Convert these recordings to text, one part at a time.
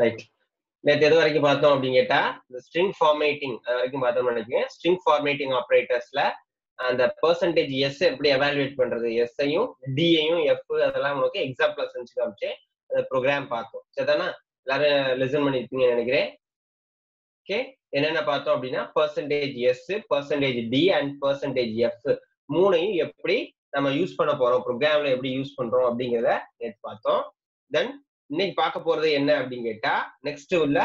Right நேற்று எது வரைக்கும் பார்த்தோம் அப்படின்னு கேட்டா இந்த ஸ்ட்ரிங் ஃபார்மேட்டிங் அது வரைக்கும் பார்த்தோம்னு நினைக்கிறேன். ஸ்ட்ரிங் ஃபார்மேட்டிங் ஆப்ரேட்டர்ஸ்ல அந்த பெர்சன்டேஜ் எஸ் எப்படி எவாலுவேட் பண்றது? எஸ்ஐயும் டிஐயும் எஃப் அதெல்லாம் உங்களுக்கு எக்ஸாம்பிள் செஞ்சு காமிச்சு அந்த ப்ரோக்ராம் பார்த்தோம். சரிதானா? எல்லாரும் லிசன் பண்ணிருப்பீங்கன்னு நினைக்கிறேன். ஓகே என்னென்ன பார்த்தோம் அப்படின்னா percentage S percentage D and percentage F மூணையும் எப்படி நம்ம யூஸ் பண்ண போறோம்? ப்ரோக்ராம்ல எப்படி யூஸ் பண்றோம் அப்படிங்கிறத நேற்று பார்த்தோம். தென் இன்னைக்கு பார்க்க போறது என்ன அப்படின்னு கேட்டா நெக்ஸ்ட் உள்ள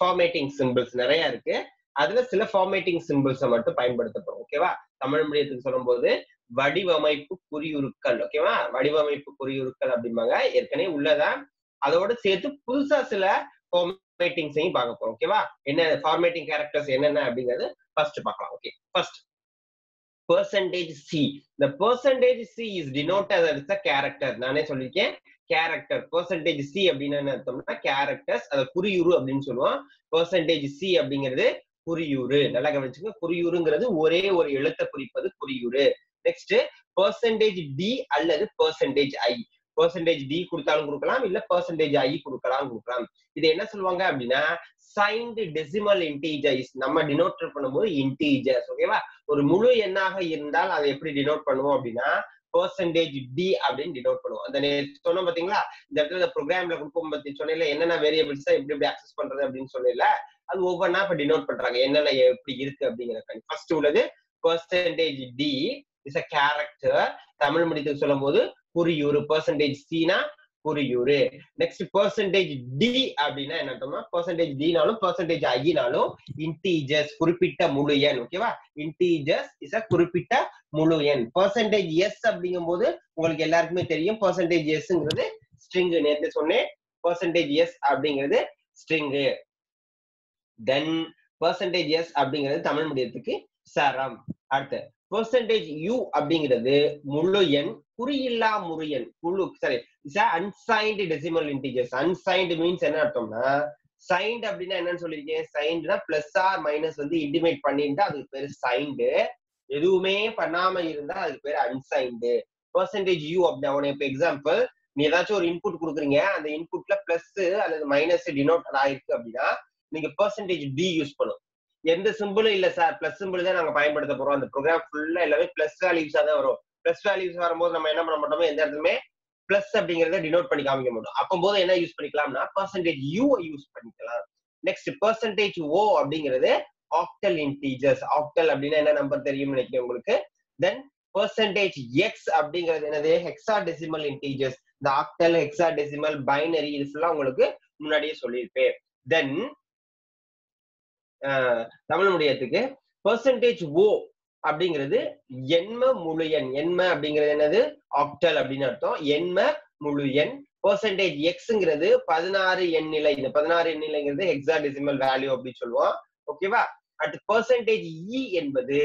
ஃபார்மேட்டிங் சிம்பிள்ஸ் நிறைய இருக்கு. அதுல சில ஃபார்மேட்டிங் சிம்பிள்ஸை மட்டும் பயன்படுத்த போறோம் ஓகேவா தமிழ் மீடியத்துக்கு சொல்லும்போது வடிவமைப்பு குறியுருக்கள் ஓகேவா வடிவமைப்பு குறியுருக்கள் அப்படிம்பாங்க. ஏற்கனவே உள்ளதான். அதோட சேர்த்து புதுசா சில ஃபார்மேட்டிங்ஸையும் பார்க்க போறோம் ஓகேவா என்ன ஃபார்மேட்டிங் கேரக்டர்ஸ் என்னென்ன அப்படிங்கிறது ஃபர்ஸ்ட் பார்க்கலாம் ஓகே ஃபர்ஸ்ட் percentage சி இந்த percentage C is denote as a character நானே சொல்லியிருக்கேன். கேரக்டர் பெர்சன்டேஜ் சி அப்படின்னு என்ன அர்த்தம்னா கேரக்டர்ஸ் அதை குறியுறு அப்படின்னு சொல்லுவோம். பெர்சன்டேஜ் சி அப்படிங்கிறது குறியுறு. நல்லா கவனிச்சுங்க குறியுறுங்கிறது ஒரே ஒரு எழுத்தை குறிப்பது குறியுறு. நெக்ஸ்ட் பெர்சன்டேஜ் டி அல்லது பெர்சன்டேஜ் ஐ பெர்சன்டேஜ் டி கொடுத்தாலும் கொடுக்கலாம் இல்ல பெர்சன்டேஜ் ஐ கொடுக்கலாம் கொடுக்கலாம். இது என்ன சொல்லுவாங்க அப்படின்னா சைன்டு டெசிமல் இன்டீஜர்ஸ் நம்ம டினோட் பண்ணும்போது இன்டீஜர்ஸ் ஓகேவா ஒரு முழு எண்ணாக இருந்தால் அதை எப்படி டினோட் பண்ணுவோம் அப்படின்னா பெர்சன்டேஜ் டி அப்படின்னு டினோட் பண்ணுவோம். அந்த சொன்னோம் பாத்தீங்களா? இந்த இடத்துல இந்த ப்ரோக்ராம்ல கொடுக்கும் பத்தி சொன்னேன்ல என்னென்ன வேரியபிள்ஸ் எப்படி எப்படி அக்சஸ் பண்றது அப்படின்னு சொன்னேன்ல அது ஒவ்வொன்றா இப்ப டினோட் பண்றாங்க. என்னென்ன எப்படி இருக்கு அப்படிங்கிற ஃபர்ஸ்ட் உள்ளது percentage D is a character Tamil முடித்து சொல்லும் போது குறியூறு பெர்சன்டேஜ் சீனா குறியூறு நெக்ஸ்ட் பெர்சன்டேஜ் டி அப்படின்னா என்ன அர்த்தம்னா பெர்சன்டேஜ் டினாலும் பெர்சன்டேஜ் ஐனாலும் இன்டீஜர்ஸ் குறிப்பிட்ட முழு எண் ஓகேவா இன்டீஜர்ஸ் இஸ் அ குறிப்பிட்ட முழு எண். பெர்சன்டேஜ் எஸ் அப்படிங்கும் போது உங்களுக்கு எல்லாருக்குமே தெரியும். பெர்சன்டேஜ் எஸ்ங்கிறது ஸ்ட்ரிங் நேற்று சொன்னேன். பெர்சன்டேஜ் எஸ் அப்படிங்கிறது ஸ்ட்ரிங் தென் பெர்சன்டேஜ் எஸ் அப்படிங்கிறது தமிழ் மீடியத்துக்கு சரம். அடுத்து பெர்சன்டேஜ் யூ அப்படிங்கிறது முழு எண் குறியில்லா முழு எண் குழு sorry is unsigned decimal integers unsigned means என்ன அர்த்தம்னா சைன்டு அப்படின்னா என்னன்னு சொல்லியிருக்கேன் சைன்டுனா பிளஸ் ஆர் மைனஸ் வந்து இன்டிமேட் பண்ணியிருந்தா அதுக்கு பேர் சைன்டு எதுவுமே பண்ணாம இருந்தா அதுக்கு பேர் அன்சைன்டு பர்சன்டேஜ் யூ அப்படி அவனை இப்போ எக்ஸாம்பிள் நீ ஏதாச்சும் ஒரு இன்புட் கொடுக்குறீங்க அந்த இன்புட்ல பிளஸ் அல்லது மைனஸ் டினோட் ஆயிருக்கு அப்படின்னா நீங்க பர்சன்டேஜ் டி யூஸ் பண்ணும் எந்த சிம்பிளும் இல்ல சார் பிளஸ் சிம்பிள் தான் நாங்க பயன்படுத்த போறோம். அந்த ப்ரோக்ராம் ஃபுல்லா எல்லாமே பிளஸ் வேல்யூஸா தான் வரும். பிளஸ் வேல்யூஸ் வரும்போது நம்ம என்ன பண்ண மாட்டோமோ எந்த இடத்துலயுமே பிளஸ் அப்படிங்கறத டினோட் பண்ணி காமிக்க மாட்டோம் அப்போ போது என்ன யூஸ் பண்ணிக்கலாம்னா பர்சன்டேஜ் யூ யூஸ் பண்ணிக்கலாம். நெக்ஸ்ட் பர்சன்டேஜ் ஓ அப்படிங்கிறது ஆக்டல் இன்டீஜர்ஸ் ஆக்டல் அப்படின்னா என்ன நம்பர் தெரியும் நினைக்கிறேன் உங்களுக்கு? தென் பர்சன்டேஜ் எக்ஸ் அப்படிங்கிறது என்னது? ஹெக்ஸா டெசிமல் இன்டீஜர்ஸ் இந்த ஆக்டல் ஹெக்ஸா டெசிமல் பைனரி இது ஃபுல்லா உங்களுக்கு முன்னாடியே சொல்லியிருப்பேன். தென் தமிழ் முடியத்துக்கு பர்சன்டேஜ் ஓ அப்படிங்கிறது எண்ம முழு எண் எண்ம அப்படிங்கிறது என்னது? ஆக்டல் அப்படின்னு அர்த்தம். எண்ம முழு எண் பெர்சன்டேஜ் எக்ஸ்ங்கிறது பதினாறு எண் நிலை. இந்த பதினாறு எண் நிலைங்கிறது ஹெக்ஸாடெசிமல் வேல்யூ அப்படின்னு சொல்லுவோம். ஓகேவா அடுத்து பெர்சன்டேஜ் இ e என்பது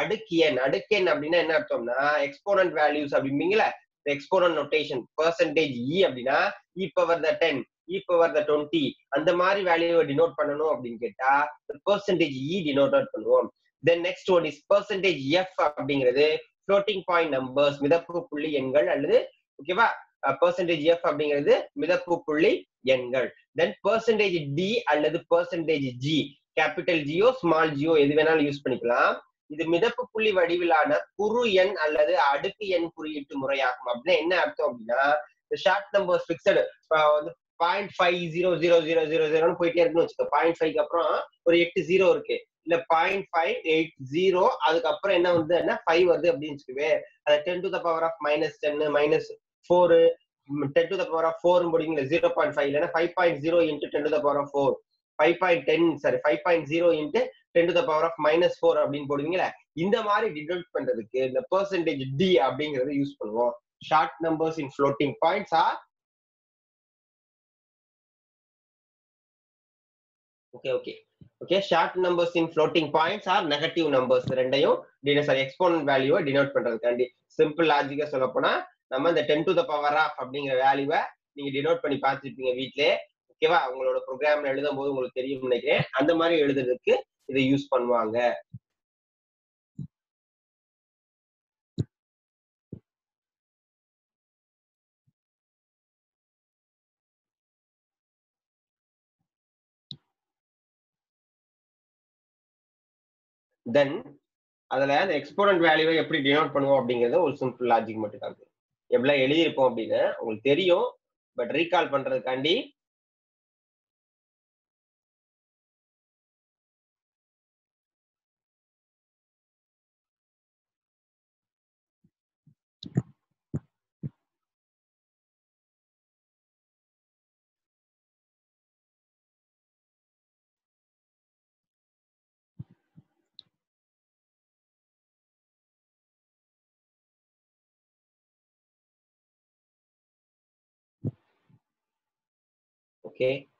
அடுக்கு எண். அடுக்கு எண் அப்படின்னா என்ன அர்த்தம்னா எக்ஸ்போனன்ட் வேல்யூஸ் அப்படிம்பீங்களா எக்ஸ்போனன்ட் நொட்டேஷன் பெர்சன்டேஜ் இ அப்படின்னா E power the ten E power the twenty அந்த மாதிரி வேல்யூவை டினோட் பண்ணணும் அப்படின்னு கேட்டா பெர்சன்டேஜ் இ டினோட் பண்ணுவோம். Then next one is percentage F அப்படிங்கிறது ஃப்ளோட்டிங் பாயிண்ட் நம்பர்ஸ் மிதப்பு புள்ளி எண்கள் அல்லது ஓகேவா பெர்சன்டேஜ் எஃப் அப்படிங்கிறது மிதப்பு புள்ளி எண்கள். தென் பெர்சன்டேஜ் டி அல்லது பெர்சன்டேஜ் ஜி கேபிட்டல் ஜியோ ஸ்மால் ஜியோ எது வேணாலும் யூஸ் பண்ணிக்கலாம். இது மிதப்பு புள்ளி வடிவிலான குறு எண் அல்லது அடுக்கு எண் குறியீட்டு முறையாகும். அப்படின்னா என்ன அர்த்தம் அப்படின்னா ஷார்ட் நம்பர் பிக்சடு வந்து point five zero zero zero zero ஜீரோன்னு போயிட்டே இருக்குன்னு வச்சுக்கோ. பாயிண்ட் ஃபைவ்க்கு அப்புறம் ஒரு எட்டு ஜீரோ இருக்கு. இல்ல பாயிண்ட் ஃபைவ் எயிட் ஜீரோ அதுக்கப்புறம் என்ன வந்து என்ன ஃபைவ் வருது அப்படின்னு வச்சுக்கவே அதை ten to the power of minus ten minus four ten to the power of four முடியுங்களா ஜீரோ பாயிண்ட் ஃபைவ் இல்லைன்னா five point zero into ten to the power of four five point ten sorry five point zero into ten to the power of minus four அப்படின்னு போடுவீங்களா இந்த மாதிரி detect பண்றதுக்கு இந்த percentage D அப்படிங்கறத use பண்ணுவோம். Short numbers in floating points or okay okay okay short numbers in floating points or negative numbers ரெண்டையும் sorry exponent வேல்யூவை டினோட் பண்றதுக்காண்டி சிம்பிள் லாஜிக்கா சொல்ல போனா நம்ம இந்த ten to the power of அப்படிங்கிற வேல்யூவை நீங்க டினோட் பண்ணி பார்த்துருப்பீங்க வீட்லயே. ஓகேவா உங்களோட ப்ரோக்ராம்ல எழுதும் போது உங்களுக்கு தெரியும் நினைக்கிறேன். அந்த மாதிரி எழுதுறதுக்கு இதை யூஸ் பண்ணுவாங்க. தென் அதுல அந்த எக்ஸ்போனன்ட் வேல்யூவை எப்படி டினோட் பண்ணுவோம் அப்படிங்கறது ஒரு சிம்பிள் லாஜிக் மட்டும் தான் எவ்வளோ எழுதியிருப்போம் அப்படின்னு உங்களுக்கு தெரியும் பட் ரீகால் பண்றதுக்காண்டி ஓகே.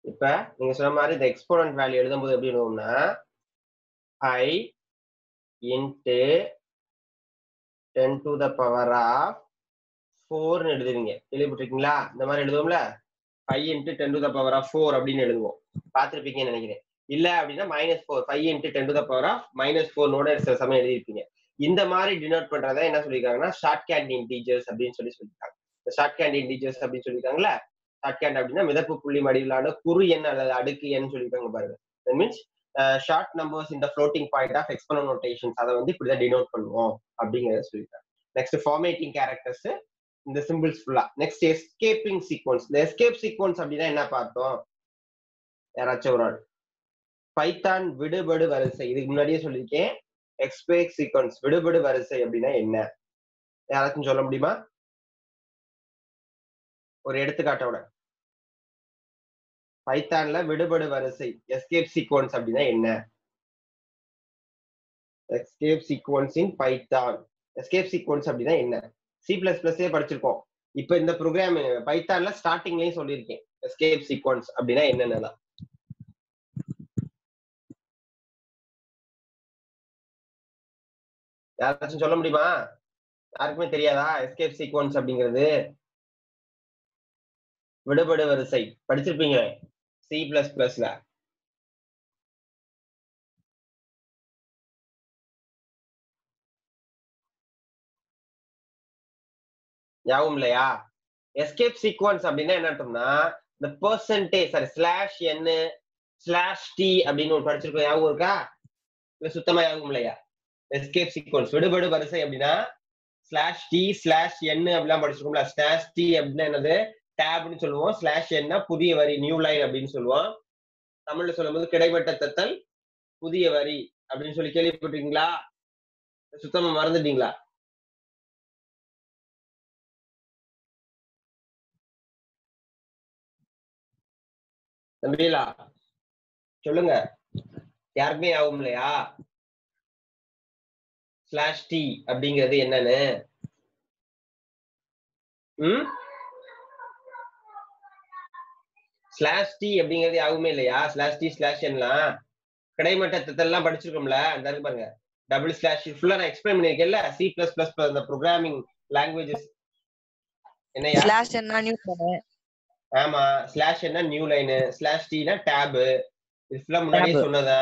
இப்ப நீங்க சொன்ன மாதிரி இந்த எக்ஸ்போனன்ட் வேல்யூ எழுதும்போது எப்படி எழுதுவோம்னா ஐ into ten to the power of ஃபோர்னு எழுதுவீங்க. கேள்விப்பட்டிருக்கீங்களா? இந்த மாதிரி எழுதுவோம்ல? Five into ten to the power of four அப்படின்னு எழுதுவோம். பார்த்துருப்பீங்கன்னு நினைக்கிறேன். இல்ல அப்படின்னா minus four five into ten to the power of minus ஃபோர்னோட சில சமயம் எழுதிருப்பீங்க இந்த மாதிரி டினோட் பண்றதை என்ன சொல்லியிருக்காங்கன்னா ஷார்ட் கேண்ட் இன்டீஜர்ஸ் அப்படின்னு சொல்லி சொல்லியிருக்காங்க. ஷார்ட் கேண்ட் இன்டீஜர்ஸ் அப்படின்னு சொல்லியிருக்காங்களா ஷார்ட் கேண்ட் அப்படின்னா மிதப்பு புள்ளி மடியிலான குறு எண் அல்லது அடுக்கு எண் சொல்லியிருக்காங்க பாருங்க. தட் மீன்ஸ் ஷார்ட் நம்பர்ஸ் இந்த floating point of exponential notations அதை வந்து இப்படிதான் டினோட் பண்ணுவோம் அப்படிங்கறத சொல்லியிருக்காங்க நெக்ஸ்ட் ஃபார்மேட்டிங் கேரக்டர்ஸ் இந்த சிம்பிள்ஸ் ஃபுல்லா நெக்ஸ்ட் எஸ்கேப்பிங் சீக்வன்ஸ் இந்த எஸ்கேப் சீக்வன்ஸ் அப்படின்னா என்ன பார்த்தோம்? யாராச்சும் ஒரு ஆள். பைத்தான் விடுபடு வரிசை. இதுக்கு முன்னாடியே சொல்லியிருக்கேன். எக்ஸ்பேக் சீக்வன்ஸ் விடுபடு வரிசை அப்படின்னா என்ன? யாராச்சும் சொல்ல முடியுமா? ஒரு எடுத்துக்காட்டோட. பைத்தான்ல விடுபடு வரிசை எஸ்கேப் சீக்வன்ஸ் அப்படின்னா என்ன? Escape sequence in Python escape sequence அப்படின்னா என்ன? சி பிளஸ் பிளஸ்ஸே படிச்சிருக்கோம். இப்ப இந்த ப்ரோக்ராம் பைத்தான்ல ஸ்டார்டிங்லயும் சொல்லியிருக்கேன். எஸ்கேப் சீக்வன்ஸ் அப்படின்னா என்னென்னலாம்? யாராச்சும் சொல்ல முடியுமா? யாருக்குமே தெரியாதா? எஸ்கேப் சீக்வன்ஸ் அப்படிங்கிறது? விடுபடு வரிசை படிச்சிருப்பீங்க சி பிளஸ் பிளஸ்ல ஞாபகம் இல்லையா? எஸ்கேப் சீக்வன்ஸ் அப்படின்னா என்ன அர்த்தம்னா இந்த percentage sorry slash n slash t அப்படின்னு ஒரு படிச்சிருக்கோம் ஞாபகம் இருக்கா? இல்ல சுத்தமா யாவும் இல்லையா? எஸ்கேப் சீக்வன்ஸ் விடுபடு வரிசை அப்படின்னா ஸ்லாஷ் டி ஸ்லாஷ் என் அப்படிலாம் படிச்சிருக்கோம்ல ஸ்லாஷ் டி அப்படின்னா என்னது? டேப்னு சொல்லுவோம். ஸ்லாஷ் என்ன? புதிய வரி நியூ லைன் அப்படின்னு சொல்லுவோம். தமிழ்ல சொல்லும்போது கிடைமட்ட தத்தல் புதிய வரி அப்படின்னு சொல்லி கேள்விப்பட்டிருக்கீங்களா? சுத்தமா மறந்துட்டீங்களா? தம்பிலா சொல்லுங்க. யாருக்குமே ஆகும் இல்லையா? ஸ்லாஷ் டி அப்படிங்கிறது என்னன்னு? ம்? ஸ்லாஷ் டி அப்படிங்கிறது யாருமே இல்லையா? ஸ்லாஷ் டி ஸ்லாஷ் எல்லாம் கிடைமட்டத்தெல்லாம் படிச்சிருக்கோம்ல? அந்த இருக்கு பாருங்க. டபுள் ஸ்லாஷ் ஃபுல்லா நான் எக்ஸ்பிளைன் பண்ணிருக்கேன்ல சி பிளஸ் பிளஸ் அந்த ப்ரோக்ராமிங் லாங்குவேஜஸ் என்னையா ஸ்லாஷ் என்ன நியூ பண்ணு ஆமா. ஸ்லாஷ் என்ன நியூ லைனு ஸ்லாஷ் டீனா டேபு இது ஃபுல்லா முன்னாடியே. சொன்னதா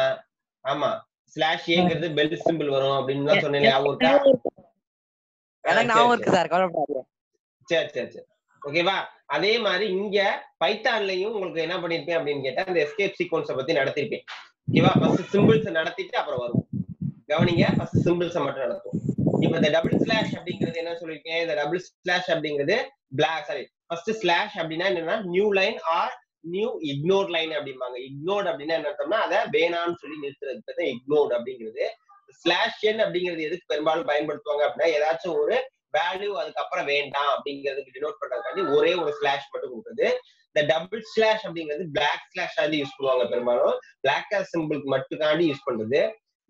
ஆமா. ஸ்லாஷ் ஏங்கிறது பெல் சிம்பிள் வரும் அப்படின்னு சொன்னேன் ஞாபகம் இருக்கா? எனக்கு ஞாபகம். இருக்கு சார். கவலைப்படாதீங்க. சரி சரி சரி. ஓகேவா அதே மாதிரி இங்க பைத்தான்லயும் உங்களுக்கு என்ன பண்ணிருப்பேன் அப்படின்னு கேட்டா அந்த எஸ்கேப் சீக்வன்ஸை பத்தி நடத்திருப்பேன். ஓகேவா ஃபர்ஸ்ட் சிம்பிள்ஸ் நடத்திட்டு அப்புறம் வரும். கவனிங்க ஃபர்ஸ்ட் சிம்பிள்ஸ மட்டும் நடத்தும் இப்ப இந்த டபுள் ஸ்லாஷ் அப்படிங்கிறது என்ன சொல்லிருக்கேன்? இந்த டபுள் ஸ்லாஷ் அப்படிங்கிறது பிளாக் சாரி ஃபர்ஸ்ட் ஸ்லாஷ் அப்படின்னா என்னன்னா new line or new ignore line அப்படிம்பாங்க. இக்னோர்ட் அப்படின்னா என்ன அர்த்தம்னா அதை வேணாம்னு சொல்லி நிறுத்துறதுக்கு தான் இக்னோர்ட் அப்படிங்கிறது. ஸ்லாஷ் என் அப்படிங்கிறது எதுக்கு பெரும்பாலும் பயன்படுத்துவாங்க அப்படின்னா ஏதாச்சும் ஒரு வேல்யூ அதுக்கப்புறம் வேண்டாம் அப்படிங்கிறதுக்கு டினோட் பண்றதுக்காண்டி ஒரே ஒரு ஸ்லாஷ் மட்டும் கொடுக்குறது. இந்த டபுள் ஸ்லாஷ் அப்படிங்கிறது பிளாக் ஸ்லாஷ் ஆண்டி யூஸ் பண்ணுவாங்க பெரும்பாலும். பிளாக் கலர் சிம்பிளுக்கு மட்டுக்காண்டி யூஸ் பண்றது.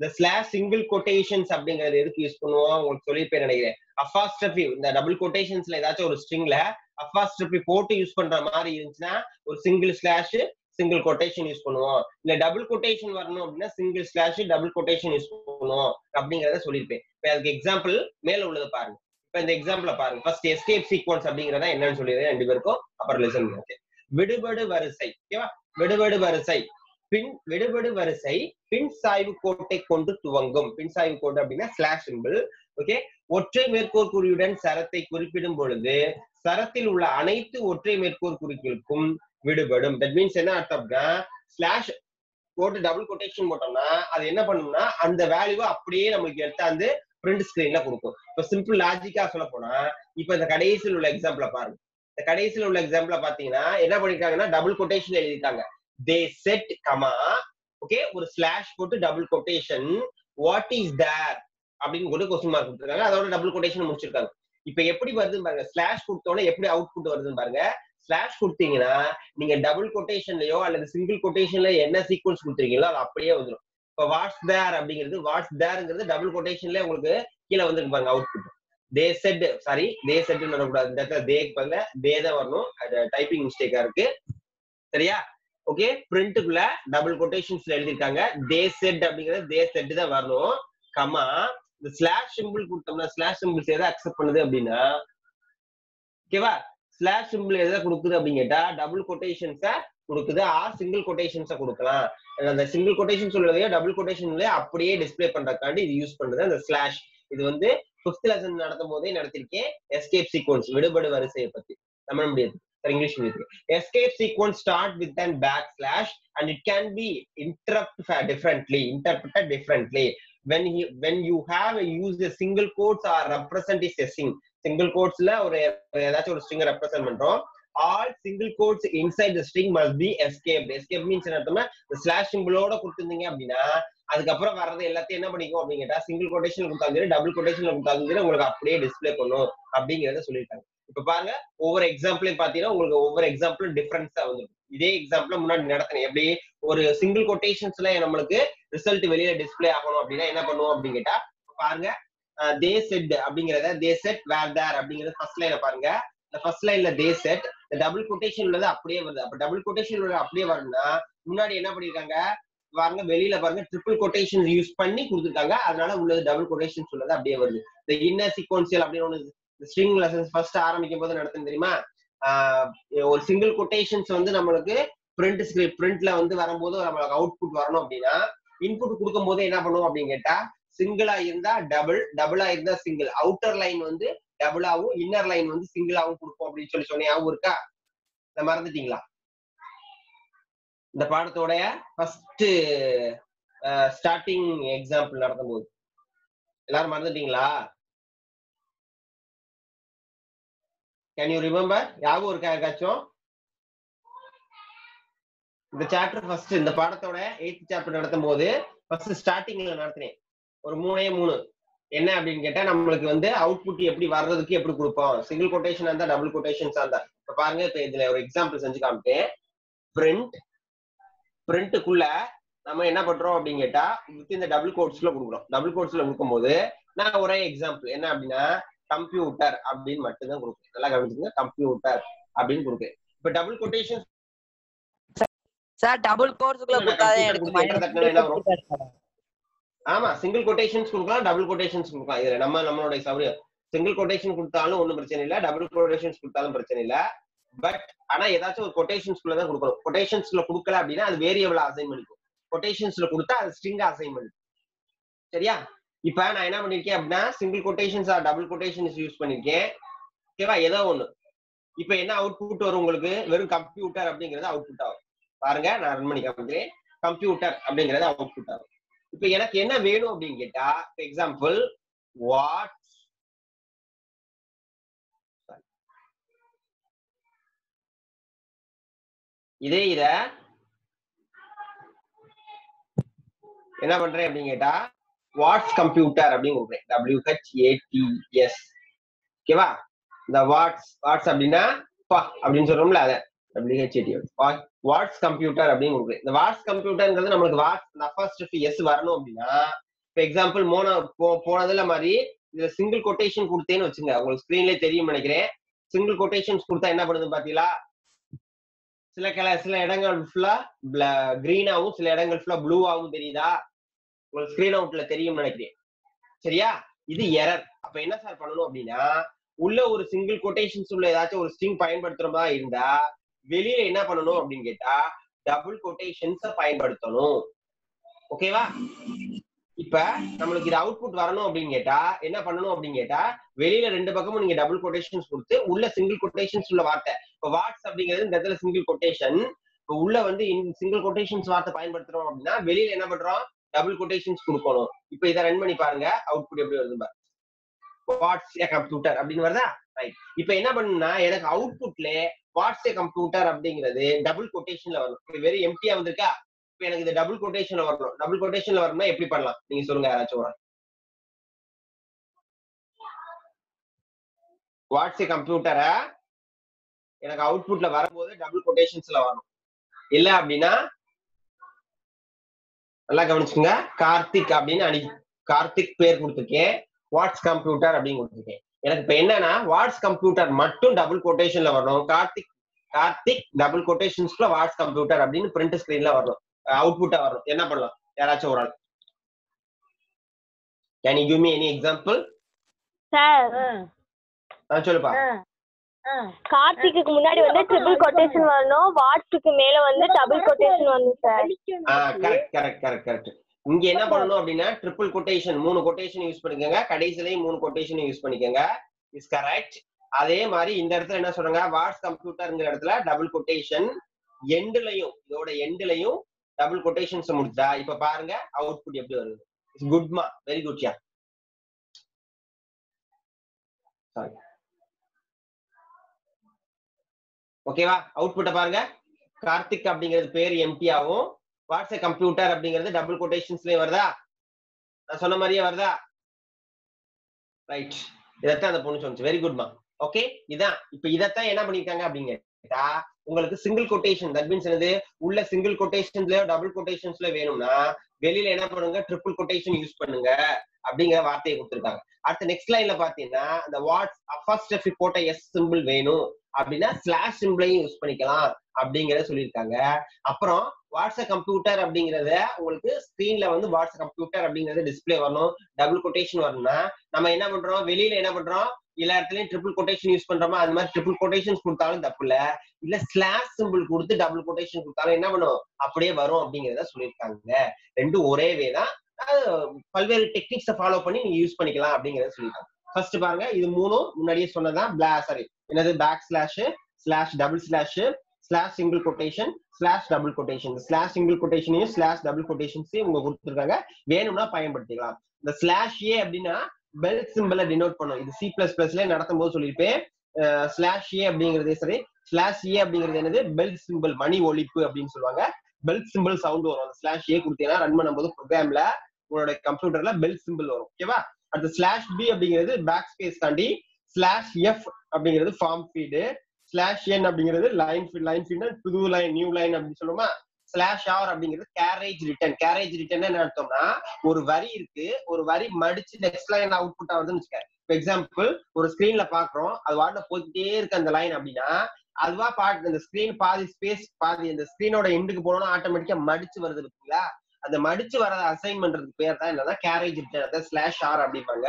இந்த ஸ்லாஷ் சிங்கிள் கொட்டேஷன்ஸ் அப்படிங்கறது எதுக்கு யூஸ் பண்ணுவோம்? உங்களுக்கு சொல்லியிருப்பேன் நினைக்கிறேன். அஃபாஸ்ட்ரபி இந்த டபுள் கொட்டேஷன்ஸ்ல ஏதாச்சும் ஒரு ஸ்ட்ரிங்ல அஃபாஸ்ட்ரபி போட்டு யூஸ் பண்ற மாதிரி இருந்துச்சுன்னா ஒரு single slash single quotation use பண்ணுவோம். இல்ல டபுள் கொட்டேஷன் வரணும் அப்படின்னா single slash double quotation use பண்ணுவோம் அப்படிங்கறத சொல்லியிருப்பேன். இப்ப அதுக்கு எக்ஸாம்பிள் மேல உள்ளது பாருங்க. இப்ப இந்த எக்ஸாம்பிள பாருங்க. ஃபர்ஸ்ட் எஸ்கேப் சீக்வன்ஸ் அப்படிங்கறத என்னன்னு சொல்லிடுறேன் ரெண்டு பேருக்கும் அப்புறம் லெசன் விடுபடு வரிசை. ஓகேவா விடுபடு வரிசை. பின் விடுபடு வரிசை பின் சாய்வு கோட்டை கொண்டு துவங்கும். பின் சாய்வு கோடு அப்படின்னா ஸ்லாஷ் சிம்பிள் ஓகே ஒற்றை மேற்கோள் குறியுடன் சரத்தை குறிப்பிடும் பொழுது சரத்தில் உள்ள அனைத்து ஒற்றை மேற்கோள் குறிகளுக்கும் விடுபடும். தட் மீன்ஸ் என்ன அர்த்தம்னா ஸ்லாஷ் போட்டு டபுள் கொட்டேஷன் போட்டோம்னா அது என்ன பண்ணும்னா அந்த வேல்யூவை அப்படியே நம்மளுக்கு எடுத்தாந்து பிரிண்ட் ஸ்கிரீன்ல கொடுக்கும். இப்ப சிம்பிள் லாஜிக்கா சொல்ல போனா இப்ப இந்த கடைசியில் உள்ள எக்ஸாம்பிள பாருங்க. இந்த கடைசியில் உள்ள எக்ஸாம்பிள பாத்தீங்கன்னா என்ன பண்ணிருக்காங்கன்னா டபுள் கொட்டேஷன் எழுதிருக்காங்க. தே செட் கமா ஓகே ஒரு ஸ்லாஷ் போட்டு double quotation what is there அப்படின்னு கூட கொஸ்டின் மார்க் கொடுத்துருக்காங்க. அதோட டபுள் கொட்டேஷன் முடிச்சிருக்காங்க. இப்ப எப்படி வருதுன்னு பாருங்க. ஸ்லாஷ் கொடுத்தோட எப்படி அவுட்புட் வருதுன்னு பாருங்க. ஸ்லாஷ் கொடுத்தீங்கன்னா நீங்க டபுள் கொட்டேஷன்லயோ அல்லது சிங்கிள் கொட்டேஷன்ல என்ன சீக்வன்ஸ் கொடுத்துருக்கீங்களோ அது அப்படியே வந்துடும் இப்ப வாட்ஸ் தேர் அப்படிங்கிறது வாட்ஸ் தேர்ங்கிறது டபுள் கொட்டேஷன்ல உங்களுக்கு கீழே வந்துருக்கு பாருங்க output they said sorry they செட்னு வரக்கூடாது. இந்த இடத்துல தே பதில தே தான் வரணும். அது டைப்பிங் மிஸ்டேக்கா இருக்கு. சரியா? ஓகே பிரிண்ட்டுக்குள்ள டபுள் கொட்டேஷன்ஸ்ல எழுதியிருக்காங்க. தே செட் அப்படிங்கிறது தே செட் தான் வரணும். கமா இந்த ஸ்லாஷ் சிம்பிள் கொடுத்தோம்னா ஸ்லாஷ் சிம்பிள்ஸ் எதை அக்செப்ட் பண்ணுது அப்படின்னா ஓகேவா ஸ்லாஷ் சிம்பிள் எதை கொடுக்குது அப்படின்னு கேட்டா டபுள் கொட்டேஷன்ஸ கொடுக்குது. ஆர் சிங்கிள் கொட்டேஷன்ஸை கொடுக்கலாம். அந்த சிங்கிள் கொட்டேஷன் சொல்றதையோ டபுள் கொட்டேஷன்ல அப்படியே டிஸ்ப்ளே பண்றதுக்காண்டி இது யூஸ் பண்றது அந்த ஸ்லாஷ் இது வந்து ஃபிஃப்த் லெசன் நடத்தும் போதே நடத்திருக்கேன் எஸ்கேப் சீக்வன்ஸ் விடுபடு வரிசையை பத்தி. தமிழ் முடியாது English medium escape sequence start with and back slash and it can be interrupt differently interpret differently when he when you have a use a single quotes or represent is a string single ஒரு ஏதாச்சும் ஒரு string represent பண்றோம். All single quotes inside the string must be escaped. Escape means என்ன அர்த்தம்னா இந்த slash சிம்பிளோட கொடுத்துருந்தீங்க அப்படின்னா அதுக்கப்புறம் வர்றது எல்லாத்தையும் என்ன பண்ணிக்கும் அப்படின்னு கேட்டா சிங்கிள் கொட்டேஷன் கொடுத்தாங்க டபுள் கொட்டேஷன்ல கொடுத்தாங்க உங்களுக்கு அப்படியே டிஸ்ப்ளே பண்ணும் அப்படிங்கறத சொல்லியிருக்காங்க. இப்ப பாருங்க ஒவ்வொரு எக்ஸாம்பிளையும் பாத்தீங்கன்னா உங்களுக்கு ஒவ்வொரு எக்ஸாம்பிளும் டிஃபரன்ஸா வந்துடும். இதே எக்ஸாம்பிள் முன்னாடி நடத்தினேன். எப்படி? ஒரு சிங்கிள் கொட்டேஷன்ஸ்ல நம்மளுக்கு ரிசல்ட் வெளியில டிஸ்பிளே ஆகணும் அப்படின்னா என்ன பண்ணுவோம் அப்படின்னு கேட்டா பாருங்க தே செட் அப்படிங்கறத தே செட் வேர் தேர் அப்படிங்கறது ஃபர்ஸ்ட் லைன பாருங்க. இந்த ஃபர்ஸ்ட் லைன்ல தே செட் இந்த டபுள் கொட்டேஷன் உள்ளது அப்படியே வருது. அப்ப டபுள் கொட்டேஷன் உள்ளது அப்படியே வரும்னா முன்னாடி என்ன பண்ணிருக்காங்க? பாருங்க வெளியில பாருங்க ட்ரிபிள் கொட்டேஷன் யூஸ் பண்ணி கொடுத்துருக்காங்க அதனால உள்ளது டபுள் கொட்டேஷன் உள்ளது அப்படியே வருது. இந்த இன்னர் சீக்வன்சியல் அப்படின்னு ஒன்று ஸ்ட்ரிங் லெசன்ஸ் ஃபர்ஸ்ட் ஆரம்பிக்கும் போது நடத்தும் தெரியுமா? ஒரு சிங்கிள் கொட்டேஷன்ஸ் வந்து நம்மளுக்கு பிரிண்ட் ஸ்கிரிப்ட் பிரிண்ட்ல வந்து வரும்போது நம்மளுக்கு அவுட்புட் வரணும் அப்படின்னா இன்புட் கொடுக்கும் போது என்ன பண்ணுவோம் அப்படின்னு கேட்டா சிங்கிளா இருந்தா டபுள் டபுளா இருந்தா சிங்கிள் அவுட்டர் லைன் வந்து டபுளாவும் இன்னர் லைன் வந்து சிங்கிளாவும் கொடுப்போம் அப்படின்னு சொல்லி சொன்னேன் இருக்கா? இதை மறந்துட்டீங்களா? இந்த பாடத்தோடைய ஃபர்ஸ்ட் ஸ்டார்டிங் எக்ஸாம்பிள் நடத்தும் போது எல்லாரும் மறந்துட்டீங்களா? கேன் யூ ரிமெம்பர் ஞாபகம் இருக்கா யாருக்காச்சும்? இந்த சாப்டர் ஃபர்ஸ்ட் இந்த பாடத்தோட எயித் சாப்டர் நடத்தும் போது ஃபர்ஸ்ட் ஸ்டார்டிங்ல நடத்தினேன். ஒரு மூணே மூணு. என்ன அப்படின்னு கேட்டா நம்மளுக்கு வந்து அவுட்புட் எப்படி வர்றதுக்கு எப்படி கொடுப்போம்? சிங்கிள் கொட்டேஷன் இருந்தா டபுள் கொட்டேஷன்ஸ் இருந்தா. இப்ப பாருங்க இப்ப இதுல ஒரு எக்ஸாம்பிள் செஞ்சு காமிட்டேன் பிரிண்ட் பிரிண்ட்டுக்குள்ள நம்ம என்ன பண்றோம் அப்படின்னு கேட்டா வித் இந்த டபுள் கோட்ஸ்ல கொடுக்குறோம் டபுள் கோட்ஸ்ல கொடுக்கும்போது நான் ஒரே எக்ஸாம்பிள் என்ன அப்படின்னா கம்ப்யூட்டர் அப்படின்னு மட்டும்தான் கொடுக்குறேன் நல்லா கவனிச்சுங்க கம்ப்யூட்டர் அப்படின்னு கொடுக்குறேன் இப்ப டபுள் கொட்டேஷன் சார் டபுள் கோர்ஸுக்குள்ள கொடுத்தாதே எனக்கு? ஆமா சிங்கிள் கொட்டேஷன்ஸ் கொடுக்கலாம் டபுள் கொட்டேஷன்ஸ் கொடுக்கலாம். இதுல நம்ம நம்மளுடைய சௌரியம் சிங்கிள் கொட்டேஷன் கொடுத்தாலும் ஒன்றும் பிரச்சனை இல்ல டபுள் கொட்டேஷன்ஸ் கொடுத்தாலும் பிரச்சனை இல்ல. பட் ஆனா ஏதாச்சும் ஒரு கொட்டேஷன்ஸ்குள்ள தான் கொடுக்கணும். கொட்டேஷன்ஸ்ல கொடுக்கல அப்படின்னா அது வேரியபிள் அசைன் பண்ணிக்கும். கொட்டேஷன்ஸ்ல கொடுத்தா அது ஸ்ட்ரிங் அசைன் சரியா? இப்ப நான் என்ன பண்ணிருக்கேன் அப்படின்னா single quotations or double quotations use பண்ணிருக்கேன். ஓகேவா ஏதோ ஒண்ணு. இப்ப என்ன அவுட் புட் வரும் உங்களுக்கு? வெறும் கம்ப்யூட்டர் அப்படிங்கறது அவுட்புட் ஆகும் பாருங்க நான் ரன் பண்ணி காமிக்கிறேன். கம்ப்யூட்டர் அப்படிங்கறது அவுட்புட் ஆகும் இப்ப எனக்கு என்ன வேணும் அப்படின்னு கேட்டா எக்ஸாம்பிள் வாட் இதே இத என்ன பண்றேன் அப்படின்னு கேட்டா வாட்ஸ் கம்ப்யூட்டர் அப்படின்னு கொடுக்குறேன். டபிள்யூ ஹெச் ஏடிஎஸ் ஓகேவா இந்த வாட்ஸ் வாட்ஸ் அப்படின்னா பா அப்படின்னு சொல்றோம்ல அத. டபிள்யூஹெச்ஏடிஎஸ் வாட்ஸ் கம்ப்யூட்டர் அப்படின்னு இந்த வாட்ஸ் கம்ப்யூட்டர்ங்கிறது நம்மளுக்கு வாட்ஸ் ஃபர்ஸ்ட் எஸ் வரணும் அப்படின்னா இப்போ எக்ஸாம்பிள் மோன போ போனதுல மாதிரி இதுல சிங்கிள் கொட்டேஷன் கொடுத்தேன்னு வச்சுங்க. உங்களுக்கு ஸ்கிரீன்லேயே தெரியும் நினைக்கிறேன். சிங்கிள் கொட்டேஷன்ஸ் கொடுத்தா என்ன பண்ணுது பாத்தீங்களா? சில கல சில இடங்கள் ஃபுல்லா கிரீனாவும் சில இடங்கள் ஃபுல்லா ப்ளூவாகவும் தெரியுதா? உங்களுக்கு ஸ்கிரீன் அவுட்ல தெரியும் நினைக்கிறேன். சரியா? இது எரர் அப்ப என்ன சார் பண்ணணும் அப்படின்னா உள்ள ஒரு சிங்கிள் கொட்டேஷன்ஸ் உள்ள ஏதாச்சும் ஒரு ஸ்ட்ரிங் மாதிரி இருந்தா வெளியில என்ன பண்ணணும் அப்படின்னு கேட்டா டபுள் கொட்டேஷன்ஸ பயன்படுத்தணும். ஓகேவா இப்ப நம்மளுக்கு இது அவுட்புட் வரணும் அப்படின்னு கேட்டா என்ன பண்ணணும் அப்படின்னு கேட்டா வெளியில ரெண்டு பக்கமும் நீங்க டபுள் கொட்டேஷன்ஸ் கொடுத்து உள்ள சிங்கிள் கொட்டேஷன்ஸ் உள்ள வார்த்தை. இப்ப வாட்ஸ் அப்படிங்கிறது இந்த இடத்துல சிங்கிள் கொட்டேஷன் இப்போ உள்ள வந்து சிங்கிள் கொட்டேஷன்ஸ் வார்த்தை பயன்படுத்துறோம் அப்படின்னா வெளியில என்ன பண்றோம்? டபுள் கொட்டேஷன்ஸ் கொடுக்கணும். இப்ப இதை ரன் பண்ணி பாருங்க அவுட்புட் எப்படி வருது பாருங்க. வாட்ஸ் ஏ கம்ப்யூட்டர் அப்படின்னு வருதா? ரைட் இப்ப என்ன பண்ணுன்னா எனக்கு அவுட்புட்ல வாட்ஸ் ஏ கம்ப்யூட்டர் அப்படிங்கிறது டபுள் கொட்டேஷன்ல வரணும். வெறும் எம்டியா வந்திருக்கா? இப்போ எனக்கு இது டபுள் கொட்டேஷன்ல வரணும். டபுள் கொட்டேஷன்ல வரணும்னா எப்படி பண்ணலாம்? நீங்க சொல்லுங்க யாராச்சும் ஒரு வாட்ஸ் ஏ கம்ப்யூட்டரை எனக்கு அவுட்புட்ல வரும்போது டபுள் கொட்டேஷன்ஸ்ல வரணும். இல்ல அப்படின்னா நல்லா கவனிச்சுங்க கார்த்திக் அப்படின்னு அனி கார்த்திக் பேர் கொடுத்துருக்கேன். வாட்ஸ் கம்ப்யூட்டர் அப்படின்னு கொடுத்துருக்கேன். எனக்கு இப்ப என்னன்னா வாட்ஸ் கம்ப்யூட்டர் மட்டும் டபுள் கொட்டேஷன்ல வரணும். கார்த்திக் கார்த்திக் டபுள் கொட்டேஷன்ஸ்ல வாட்ஸ் கம்ப்யூட்டர் அப்படின்னு பிரிண்ட் ஸ்கிரீன்ல வரணும். அவுட்புட்டா வரணும். என்ன பண்ணலாம்? யாராச்சும் ஒரு ஆள். Can you give me any example sir சொல்லுப்பா. கார்த்திக்கு முன்னாடி வந்து ட்ரிபிள் கொட்டேஷன் வரணும். வாட்ஸுக்கு மேல வந்து டபுள் கொட்டேஷன் வரணும் sir correct correct correct correct இங்க என்ன பண்ணணும் அப்படின்னா ட்ரிபிள் கொட்டேஷன் மூணு கொட்டேஷன் யூஸ் பண்ணிக்கோங்க. கடைசிலையும் மூணு கொட்டேஷன் யூஸ் பண்ணிக்கோங்க. இஸ் கரெக்ட் அதே மாதிரி இந்த இடத்துல என்ன சொல்றாங்க? வாட்ஸ் கம்ப்யூட்டர்ங்கிற இடத்துல டபுள் கொட்டேஷன் எண்டுலையும் இதோட எண்டுலையும் டபுள் கொட்டேஷன்ஸ் முடிச்சா இப்ப பாருங்க அவுட்புட் எப்படி வருது? குட்மா வெரி குட் யா சாரி ஓகேவா அவுட்புட்டை பாருங்க. கார்த்திக் அப்படிங்கிறது பேர் எம்டியாவும் வாட்ஸ் கம்ப்யூட்டர் அப்படிங்கிறது டபுள் கொட்டேஷன்ஸ்லயே வருதா? நான் சொன்ன மாதிரியே வருதா? ரைட் இதைத்தான் அந்த பொண்ணு சொன்னுச்சு. வெரி குட்மா ஓகே இதான். இப்ப இதைத்தான் என்ன பண்ணிருக்காங்க அப்படின்னு கேட்டா உங்களுக்கு சிங்கிள் கொட்டேஷன் தட் மீன்ஸ் என்னது? உள்ள சிங்கிள் கொட்டேஷன்ஸ்லயோ டபுள் கொட்டேஷன்ஸ்ல வேணும்னா வெளியில என்ன பண்ணுங்க? ட்ரிபிள் கொட்டேஷன் யூஸ் பண்ணுங்க அப்படிங்கிற வார்த்தையை கொடுத்துருக்காங்க. அடுத்த நெக்ஸ்ட் லைன்ல பாத்தீங்கன்னா இந்த வாட்ஸ் ஃபர்ஸ்ட் எஃப் போட்ட எஸ் சிம்பிள் வேணும் அப்படின்னா ஸ்லாஷ் சிம்பிளையும் யூஸ் பண்ணிக்கலாம் அப்படிங்கறத சொல்லியிருக்காங்க. அப்புறம் வாட்ஸ்அப் கம்ப்யூட்டர் அப்படிங்கறத உங்களுக்கு ஸ்கிரீன்ல வந்து வாட்ஸ்அப் கம்ப்யூட்டர் அப்படிங்கறது டிஸ்பிளே வரணும். டபுள் கொட்டேஷன் வரணும்னா நம்ம என்ன பண்றோம்? வெளியில என்ன பண்றோம்? எல்லா இடத்துலயும் ட்ரிபிள் கொட்டேஷன் யூஸ் பண்றோமா? அந்த மாதிரி ட்ரிபிள் கொட்டேஷன் கொடுத்தாலும் தப்பு இல்ல. இல்ல ஸ்லாஷ் சிம்பிள் கொடுத்து டபுள் கொட்டேஷன் கொடுத்தாலும் என்ன பண்ணும்? அப்படியே வரும் அப்படிங்கறத சொல்லியிருக்காங்க. ரெண்டும் ஒரே வே தான். பல்வேறு டெக்னிக்ஸை ஃபாலோ பண்ணி நீங்க யூஸ் பண்ணிக்கலாம் அப்படிங்கறத சொல்லியிருக்காங்க. ஃபர்ஸ்ட் பாருங்க இது மூணும் முன்னாடியே சொன்னதான் பிளா சாரி என்னது back slash slash double slash slash single quotation slash double quotation slash single கொட்டேஷனையும் slash double கொட்டேஷன்ஸையும் உங்க கொடுத்துருக்காங்க. வேணும்னா பயன்படுத்திக்கலாம். இந்த ஸ்லாஷ் ஏ அப்படின்னா பெல் சிம்பிளை டினோட் பண்ணும். இது சி பிளஸ் பிளஸ்ல நடத்தும் போது சொல்லியிருப்பேன். ஸ்லாஷ் ஏ அப்படிங்கிறது சரி ஸ்லாஷ் ஏ அப்படிங்கிறது என்னது? பெல் சிம்பிள் மணி ஒழிப்பு அப்படின்னு சொல்லுவாங்க. பெல் சிம்பிள் சவுண்ட் வரும். அந்த ஸ்லாஷ் ஏ கொடுத்தீங்கன்னா ரன் பண்ணும்போது ப்ரோக்ராம்ல உங்களோட கம்ப்யூட்டர்ல பெல் சிம்பிள் வரும். ஓகேவா அடுத்து ஸ்லாஷ் பி அப்படிங்கிறது பேக் ஸ்பேஸ் தாண்டி ஸ்லாஷ் எஃப் அப்படிங்கிறது ஃபார்ம் ஃபீடு ஸ்லாஷ் என் அப்படிங்கிறது லைன் லைன் ஃபீட்னா புது லைன் நியூ லைன் அப்படின்னு சொல்லுவோமா? ஸ்லாஷ் ஆர் அப்படிங்கிறது கேரேஜ் ரிட்டர்ன் கேரேஜ் ரிட்டர்ன் என்ன அர்த்தம்னா ஒரு வரி இருக்கு ஒரு வரி மடிச்சு நெக்ஸ்ட் லைன் அவுட்புட் ஆகுதுன்னு வச்சுக்க எக்ஸாம்பிள் ஒரு ஸ்கிரீன்ல பாக்குறோம் அது வாட்டில போய்கிட்டே இருக்கு அந்த லைன் அப்படின்னா அதுவா பாட்டு அந்த ஸ்கிரீன் பாதி ஸ்பேஸ் பாதி அந்த ஸ்கிரீனோட எண்டுக்கு போனோம்னா ஆட்டோமேட்டிக்கா மடிச்சு வருது இருக்குங்களா அந்த மடிச்சு வரத அசைன் பண்றதுக்கு பேர் தான் என்னன்னா கேரேஜ் ரிட்டர்ன் அதாவது ஸ்லாஷ் ஆர் அப்படிம்பாங்க.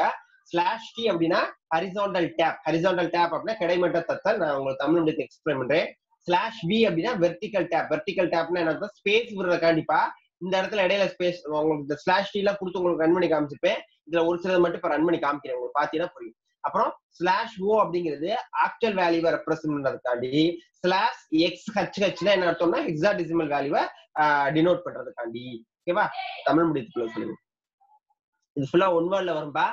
ஸ்லாஷ் டி அப்படின்னா ஹரிசாண்டல் டேப் ஹரிசாண்டல் டேப் அப்படின்னா கிடைமட்ட தத்தல் நான் உங்களுக்கு தமிழ் முடித்து எக்ஸ்பிளைன் பண்றேன். ஸ்லாஷ் பி அப்படின்னா வெர்டிக்கல் டேப் வெர்டிக்கல் டேப்னா என்ன ஸ்பேஸ் விடுறதுக்காண்டிப்பா இந்த இடத்துல இடையில ஸ்பேஸ் உங்களுக்கு இந்த ஸ்லாஷ் டி எல்லாம் கொடுத்து உங்களுக்கு ரன் பண்ணி காமிச்சிருப்பேன். இதுல ஒரு சிலது மட்டும் இப்ப ரன் பண்ணி காமிக்கிறேன். உங்களுக்கு பாத்தீங்கன்னா புரியும். அப்புறம் ஸ்லாஷ் ஓ அப்படிங்கிறது ஆக்சுவல் வேல்யூவை ரெப்ரசென்ட் பண்றதுக்காண்டி ஸ்லாஷ் எக்ஸ் ஹச் ஹச்னா என்ன அர்த்தம்னா ஹெக்ஸாடிசிமல் வேல்யூவை டினோட் பண்றதுக்காண்டி. ஓகேவா தமிழ் முடித்துக்குள்ள சொல்லுங்க. இது ஃபுல்லா ஒன் வேர்ட்ல வரும்பா.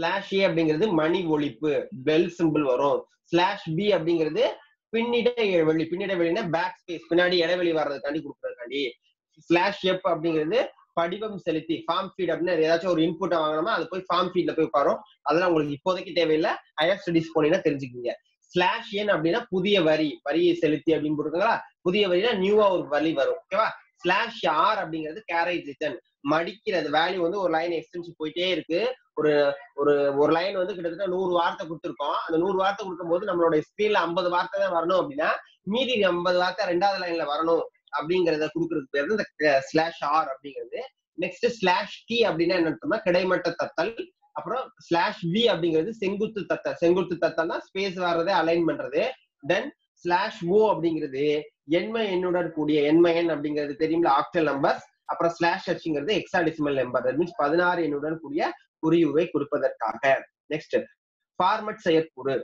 ஸ்லாஷ் ஏ அப்படிங்கிறது மணி ஒழிப்பு பெல் சிம்பிள் வரும். ஸ்லாஷ் பி அப்படிங்கிறது பின்னிட இடைவெளி பின்னிட வெளினா பேக் ஸ்பேஸ் பின்னாடி இடைவெளி வர்றதுக்காண்டி கொடுக்கறதுக்காண்டி. ஸ்லாஷ் எப் அப்படிங்கிறது படிவம் செலுத்தி ஃபார்ம் ஃபீட் அப்படின்னு ஏதாச்சும் ஒரு இன்புட்டை வாங்கினோமா அது போய் ஃபார்ம் ஃபீட்ல போய் பாரும் அதெல்லாம் உங்களுக்கு இப்போதைக்கு தேவையில்லை. ஹையர் ஸ்டடிஸ் போனீங்கன்னா தெரிஞ்சுக்கீங்க ஸ்லாஷ் ஏன் அப்படின்னா புதிய வரி வரியை செலுத்தி அப்படின்னு போட்டுருக்காங்களா? புதிய வரினா நியூவா ஒரு வரி வரும். ஓகேவா ஸ்லாஷ் ஆர் அப்படிங்கிறது கேரேஜ் ரிட்டர்ன் மடிக்கிறது வேல்யூ வந்து ஒரு லைன் எக்ஸ்டென்ஷன் போயிட்டே இருக்கு. ஒரு ஒரு ஒரு லைன் வந்து கிட்டத்தட்ட நூறு வார்த்தை கொடுத்துருக்கோம். அந்த நூறு வார்த்தை கொடுக்கும்போது நம்மளோட ஸ்கிரீன்ல ஐம்பது வார்த்தை தான் வரணும் அப்படின்னா மீதி ஐம்பது வார்த்தை ரெண்டாவது லைன்ல வரணும் அப்படிங்கறத கொடுக்கறதுக்கு பேர் இந்த ஸ்லாஷ் ஆர் அப்படிங்கிறது. நெக்ஸ்ட் ஸ்லாஷ் டி அப்படின்னா என்ன அர்த்தம்னா கிடைமட்ட தத்தல் அப்புறம் ஸ்லாஷ் வி அப்படிங்கிறது செங்குத்து தத்தல். செங்குத்து தத்தல்னா ஸ்பேஸ் வர்றதை அலைன் பண்றது. தென் ஸ்லாஷ் ஓ அப்படிங்கிறது எண்மை எண்ணுடன் கூடிய எண்மை எண் அப்படிங்கிறது தெரியும்ல ஆக்டல் நம்பர்ஸ் அப்புறம் ஸ்லாஷ் ஹெச்ங்கிறது எக்ஸாடிசிமல் நம்பர் தட் மீன்ஸ் பதினாறு எண்ணுடன் கூடிய குறியுவை கொடுப்பதற்காக. நெக்ஸ்ட் ஃபார்மட் செயற்குறு.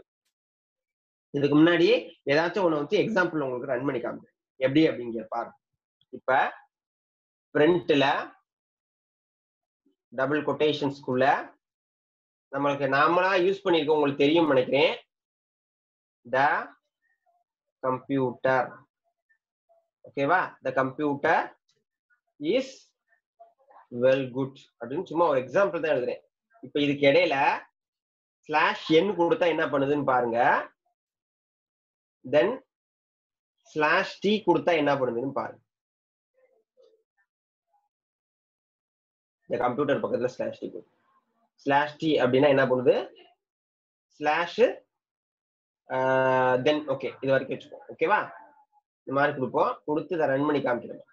இதுக்கு முன்னாடி ஏதாச்சும் ஒண்ணு வந்து எக்ஸாம்பிள் உங்களுக்கு ரன் பண்ணி காமிச்சு எப்படி அப்படிங்கிற பாரு. இப்ப பிரிண்ட்ல டபுள் கொட்டேஷன்ஸ்குள்ள நம்மளுக்கு நாமளா யூஸ் பண்ணியிருக்கோம் உங்களுக்கு தெரியும் நினைக்கிறேன். த கம்ப்யூட்டர் ஓகேவா the computer is well good அப்படின்னு சும்மா ஒரு எக்ஸாம்பிள் தான் எழுதுறேன். இப்ப இதுக்கு இடையில ஸ்லாஷ் என் கொடுத்தா என்ன பண்ணுதுன்னு பாருங்க. தென் ஸ்லாஷ் டி கொடுத்தா என்ன பண்ணுதுன்னு பாருங்க. இந்த கம்ப்யூட்டர் பக்கத்துல ஸ்லாஷ் டி ஸ்லாஷ் டி அப்படின்னா என்ன பண்ணுது? ஸ்லாஷ் தென் ஓகே இது வரைக்கும் வச்சுக்கோ ஓகேவா இந்த மாதிரி கொடுப்போம். கொடுத்து இதை ரன் பண்ணி காமிக்கிறோம்.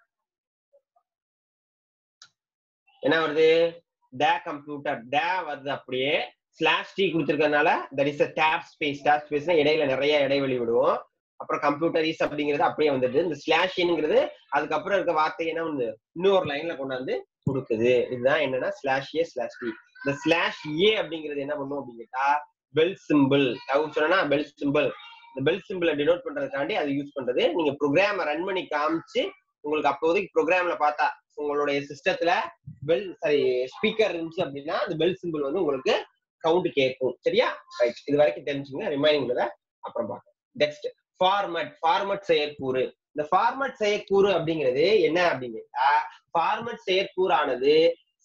என்ன வருது? டே கம்ப்யூட்டர் டே வருது அப்படியே slash D கொடுத்துருக்கனால that is a tab space tab ஸ்பேஸ்னா இடையில நிறைய இடைவெளி விடுவோம். அப்புறம் கம்ப்யூட்டர் இஸ் அப்படிங்கிறது அப்படியே வந்துடுது. இந்த ஸ்லாஷின்ங்கிறது அதுக்கப்புறம் இருக்க வார்த்தை என்ன வந்து இன்னொரு லைன்ல கொண்டாந்து கொடுக்குது. இதுதான் என்னன்னா ஸ்லாஷ் ஏ ஸ்லாஷ் டி இந்த ஸ்லாஷ் ஏ அப்படிங்கிறது என்ன பண்ணும் அப்படின்னு கேட்டா பெல் சிம்பிள் அவங்க சொன்னா பெல் சிம்பிள் இந்த பெல் சிம்பிளை டினோட் பண்றதுக்காண்டி அதை யூஸ் பண்றது. நீங்க ப்ரோக்ராம ரன் பண்ணி காமிச்சு உங்களுக்கு அப்போதைக்கு ப்ரோக்ராம்ல பார்த்தா உங்களுடைய சிஸ்டத்துல பெல் சாரி ஸ்பீக்கர் இருந்துச்சு அப்படின்னா அந்த பெல் சிம்பிள் வந்து உங்களுக்கு கவுண்ட் கேட்கும். சரியா? ரைட் இது வரைக்கும் தெரிஞ்சுங்க ரிமைனிங் அப்புறம் பார்க்கலாம். நெக்ஸ்ட் ஃபார்மட் ஃபார்மட் செயற்கூறு. இந்த ஃபார்மட் செயற்கூறு அப்படிங்கிறது என்ன அப்படின்னு கேட்டா ஃபார்மட் செயற்கூறானது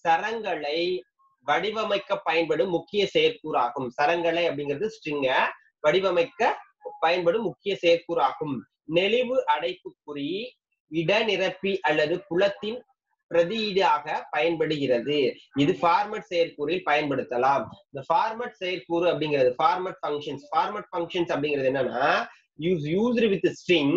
சரங்களை வடிவமைக்க பயன்படும் முக்கிய செயற்கூறு ஆகும் சரங்களை அப்படிங்கிறது ஸ்ட்ரிங்க வடிவமைக்க பயன்படும் முக்கிய செயற்கூறு ஆகும் நெளிவு அடைப்புக்குறி இடநிரப்பி அல்லது புலத்தின் பிரதியீடாக பயன்படுகிறது. இது ஃபார்மட் செயற்கூறில் பயன்படுத்தலாம். இந்த ஃபார்மட் செயற்கூறு அப்படிங்கிறது ஃபார்மட் ஃபங்க்ஷன்ஸ் ஃபார்மட் ஃபங்க்ஷன்ஸ் அப்படிங்கிறது என்னன்னா use used with string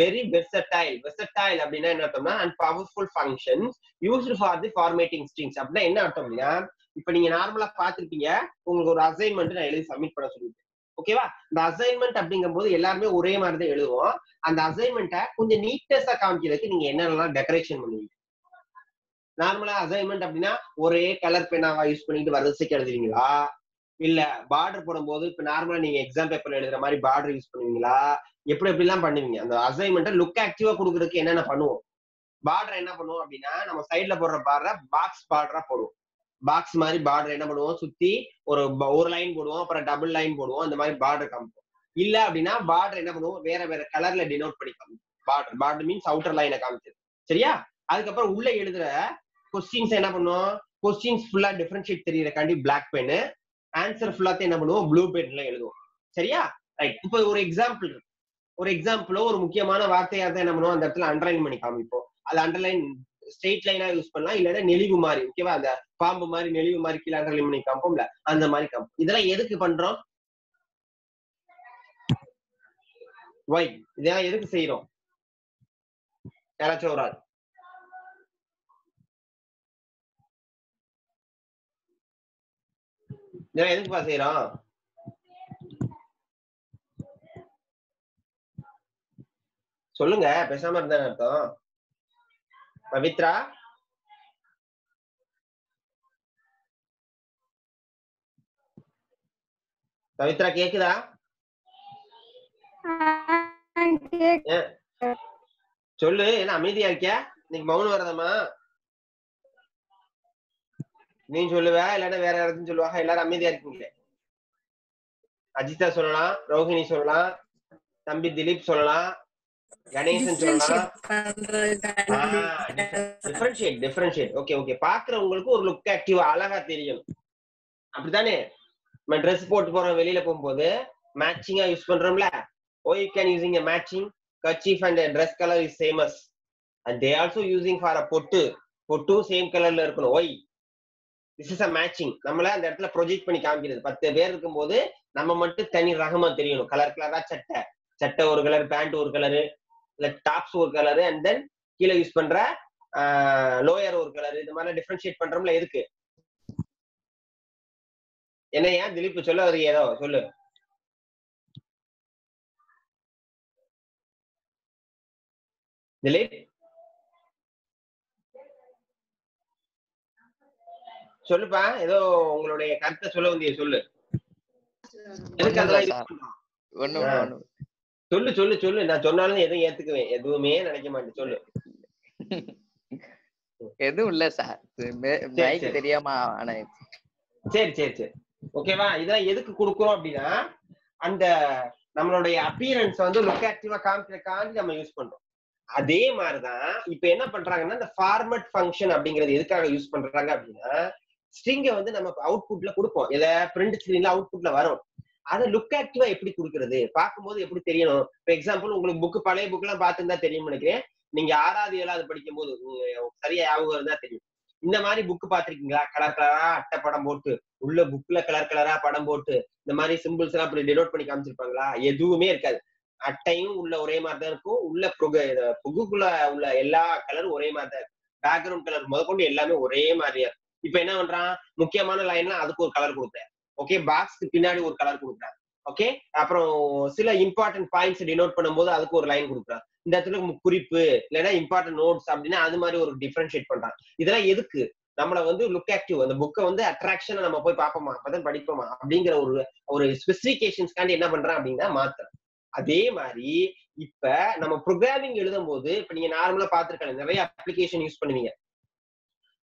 very versatile versatile அப்படின்னா என்ன அர்த்தம்னா and powerful functions used for the formatting strings அப்படின்னா என்ன அர்த்தம் அப்படின்னா இப்ப நீங்க நார்மலா பாத்திருப்பீங்க உங்களுக்கு ஒரு அசைன்மெண்ட் நான் எழுதி சப்மிட் பண்ண சொல்லிட்டேன் ஓகேவா இந்த அசைன்மெண்ட் அப்படிங்கும் போது எல்லாருமே ஒரே மாதிரி தான் எழுதுவோம். அந்த அசைன்மெண்ட்டை கொஞ்சம் நீட்னஸா காமிக்கிறதுக்கு நீங்க என்னென்னலாம் டெக்கரேஷன் பண்ணுவீங்க? நார்மலா அசைன்மெண்ட் அப்படின்னா ஒரே கலர் பெனாவா யூஸ் பண்ணிட்டு வரிசைக்கு எழுதுவீங்களா இல்ல பார்டர் போடும்போது இப்ப நார்மலா நீங்க எக்ஸாம் பேப்பர்ல எழுதுற மாதிரி பார்டர் யூஸ் பண்ணுவீங்களா? எப்படி எப்படி எல்லாம் பண்ணுவீங்க? அந்த அசைன்மெண்ட்டை லுக் ஆக்டிவா கொடுக்கறதுக்கு என்னென்ன பண்ணுவோம்? பார்டர் என்ன பண்ணுவோம் அப்படின்னா நம்ம சைட்ல போடுற பார்டரை பாக்ஸ் பார்டரா போடுவோம். பாக்ஸ் மாதிரி பார்டர் என்ன பண்ணுவோம்? சுத்தி ஒரு ஒரு லைன் போடுவோம் அப்புறம் டபுள் லைன் போடுவோம் அந்த மாதிரி பார்டர் காமிப்போம். இல்ல அப்படின்னா பார்டர் என்ன பண்ணுவோம்? வேற வேற கலர்ல டினோட் பண்ணி காமிப்போம். பார்டர் பார்டர் மீன்ஸ் அவுட்டர் லைனை காமிச்சது சரியா? அதுக்கப்புறம் உள்ள எழுதுற கொஸ்டின்ஸ் என்ன பண்ணுவோம்? கொஸ்டின்ஸ் ஃபுல்லா டிஃபரன்ஷியேட் தெரியறக்காண்டி பிளாக் பென்னு ஆன்சர் ஃபுல்லாத்தையும் என்ன பண்ணுவோம்? ப்ளூ பென்ல எழுதுவோம். சரியா? ரைட் இப்போ ஒரு எக்ஸாம்பிள் ஒரு எக்ஸாம்பிளோ ஒரு முக்கியமான வார்த்தையா தான் என்ன பண்ணுவோம்? அந்த இடத்துல அண்டர்லைன் பண்ணி காமிப்போம். அது அண்டர்லைன் ஸ்ட்ரெயிட் லைனா யூஸ் பண்ணலாம். இல்லைன்னா நெளிவு மாதிரி ஓகேவா அந்த பாம்பு மாதிரி நெளிவு மாதிரி கீழே அண்டர்லைன் பண்ணி காமிப்போம்ல அந்த மாதிரி காமிப்போம். இதெல்லாம் எதுக்கு பண்றோம்? ஒய் இதெல்லாம் எதுக்கு செய்யறோம் யாராச்சும் ஒரு ஆள். இதெல்லாம் எதுக்குப்பா செய்யறோம் சொல்லுங்க பேசாம இருந்தா அர்த்தம்? பவித்ரா? பவித்ரா கேக்குதா? சொல்லு என்ன அமைதியா இருக்கியா? இன்னைக்கு மௌனம் வரதமா நீ சொல்லுவ இல்லன்னா வேற யாராச்சும் சொல்லுவாங்க. எல்லாரும் அமைதியா இருக்கீங்களே அஜிதா சொல்லலாம் ரோஹிணி சொல்லலாம் தம்பி திலீப் சொல்லலாம் கணேசன் சொல்லலாம். டிஃபரன்ஷியேட் ஓகே ஓகே பாக்குறவங்களுக்கு ஒரு லுக் ஆக்டிவா அழகா தெரியும். அப்படித்தானே? நம்ம ட்ரெஸ் போட்டு போறோம் வெளியில போகும்போது மேட்சிங்கா யூஸ் பண்றோம்ல. ஓ you can using a matching kerchief and dress colour is sames and they also using for a பொட்டு. பொட்டும் சேம் கலர்ல இருக்கணும். Why this is a matching நம்மள அந்த இடத்துல ப்ரொஜெக்ட் பண்ணி காமிக்கிறது. பத்து பேர் இருக்கும்போது நம்ம மட்டும் தனி ரகமா தெரியணும். கலர் கலரா சட்டை. சட்டை ஒரு கலர் பேண்ட் ஒரு கலரு இல்ல டாப்ஸ் ஒரு கலரு அண்ட் தென் கீழே யூஸ் பண்ற லோயர் ஒரு கலர் இது மாதிரி டிஃபரன்ஷியேட் பண்றோம்ல எதுக்கு? ஏன் திலீப் சொல்ல வருது ஏதோ சொல்லு. திலீப்? சொல்லுப்பா ஏதோ உங்களுடைய கருத்தை சொல்ல வந்திய சொல்லு. சொல்லு சொல்லு சொல்லு. நான் சொன்னாலும் எதுவும் ஏத்துக்குவேன். எதுவுமே நினைக்க மாட்டேன். சொல்லு. எதுவும் இல்ல சார். மைக். தெரியாம சரி சரி சரி. ஓகேவா இதெல்லாம் எதுக்கு கொடுக்குறோம் அப்படின்னா அந்த நம்மளுடைய அப்பியரன்ஸ் வந்து லுக் ஆக்டிவா காமிக்கிறக்காண்டி நம்ம யூஸ் பண்றோம். அதே மாதிரிதான் இப்ப என்ன பண்றாங்கன்னா இந்த ஃபார்மட் ஃபங்க்ஷன் அப்படிங்கறது எதுக்காக யூஸ் பண்றாங்க அப்படின்னா ஸ்ட்ரிங்கை வந்து நம்ம அவுட்புட்ல கொடுப்போம். இதை பிரிண்ட் ஸ்கிரீன்ல அவுட்புட்ல வரும். அதை லுக் ஆக்டிவா எப்படி கொடுக்கறது? பார்க்கும்போது எப்படி தெரியணும்? இப்போ எக்ஸாம்பிள் உங்களுக்கு புக் பழைய புக் எல்லாம் பார்த்துருந்தா தெரியும் நினைக்கிறேன். நீங்க ஆறாவது ஏழாவது படிக்கும் போது சரியா ஞாபகம் இருந்தா தெரியும். இந்த மாதிரி புக் பாத்திருக்கீங்களா கலர் கலரா அட்டை படம் போட்டு உள்ள புக்ல கலர் கலரா படம் போட்டு இந்த மாதிரி சிம்பிள்ஸ் எல்லாம் அப்படி டினோட் பண்ணி காமிச்சிருப்பாங்களா? எதுவுமே இருக்காது. அட்டையும் உள்ள ஒரே மாதிரி தான் இருக்கும். உள்ள புகுக்குள்ள உள்ள எல்லா கலரும் ஒரே மாதிரி தான் இருக்கும். பேக்ரவுண்ட் கலர் முதற்கொண்டு எல்லாமே ஒரே மாதிரியா இருக்கும். இப்ப என்ன பண்றான்? முக்கியமான லைன்ல அதுக்கு ஒரு கலர் கொடுக்குறேன். ஓகே பாக்ஸ்க்கு பின்னாடி ஒரு கலர் கொடுக்குறான். ஓகே அப்புறம் சில இம்பார்ட்டன்ட் பாயிண்ட்ஸ் டினோட் பண்ணும்போது அதுக்கு ஒரு லைன் கொடுக்குறான். இந்த இடத்துல குறிப்பு இல்லைன்னா இம்பார்ட்டன்ட் நோட்ஸ் அப்படின்னா அது மாதிரி ஒரு டிஃபரன்ஷியேட் பண்றான். இதெல்லாம் எதுக்கு? நம்மள வந்து லுக் ஆக்டிவ் அந்த புக்கை வந்து அட்ராக்ஷன் நம்ம போய் பார்ப்போமா? அப்பதான் படிப்போமா? அப்படிங்கிற ஒரு ஒரு ஸ்பெசிபிகேஷன்ஸ்காண்டி என்ன பண்றான் அப்படின்னா மாத்திரம் அதே மாதிரி இப்ப நம்ம ப்ரோக்ராமிங் எழுதும் போது இப்ப நீங்க நார்மலா பாத்துருக்காங்க நிறைய அப்ளிகேஷன் யூஸ் பண்ணுவீங்க.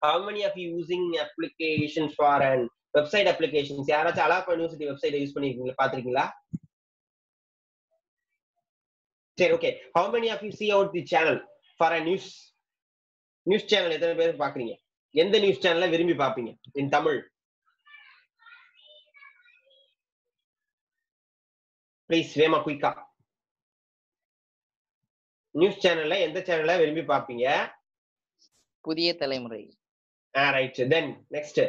How many of you using applications for an website applications யாராச்சும் அலாப்பா யூனிவர்சிட்டி வெப்சைட் யூஸ் பண்ணிருக்கீங்களா? பாத்திருக்கீங்களா சரி okay how many of you see out the channel for a news news channel எத்தனை பேர் பாக்குறீங்க எந்த நியூஸ் சேனல்ல விரும்பி பாப்பீங்க இன் தமிழ் ப்ளீஸ் வேமா குயிக்கா நியூஸ் சேனல்ல எந்த சேனல்ல விரும்பி பாப்பீங்க புதிய தலைமுறை. ஆ right then next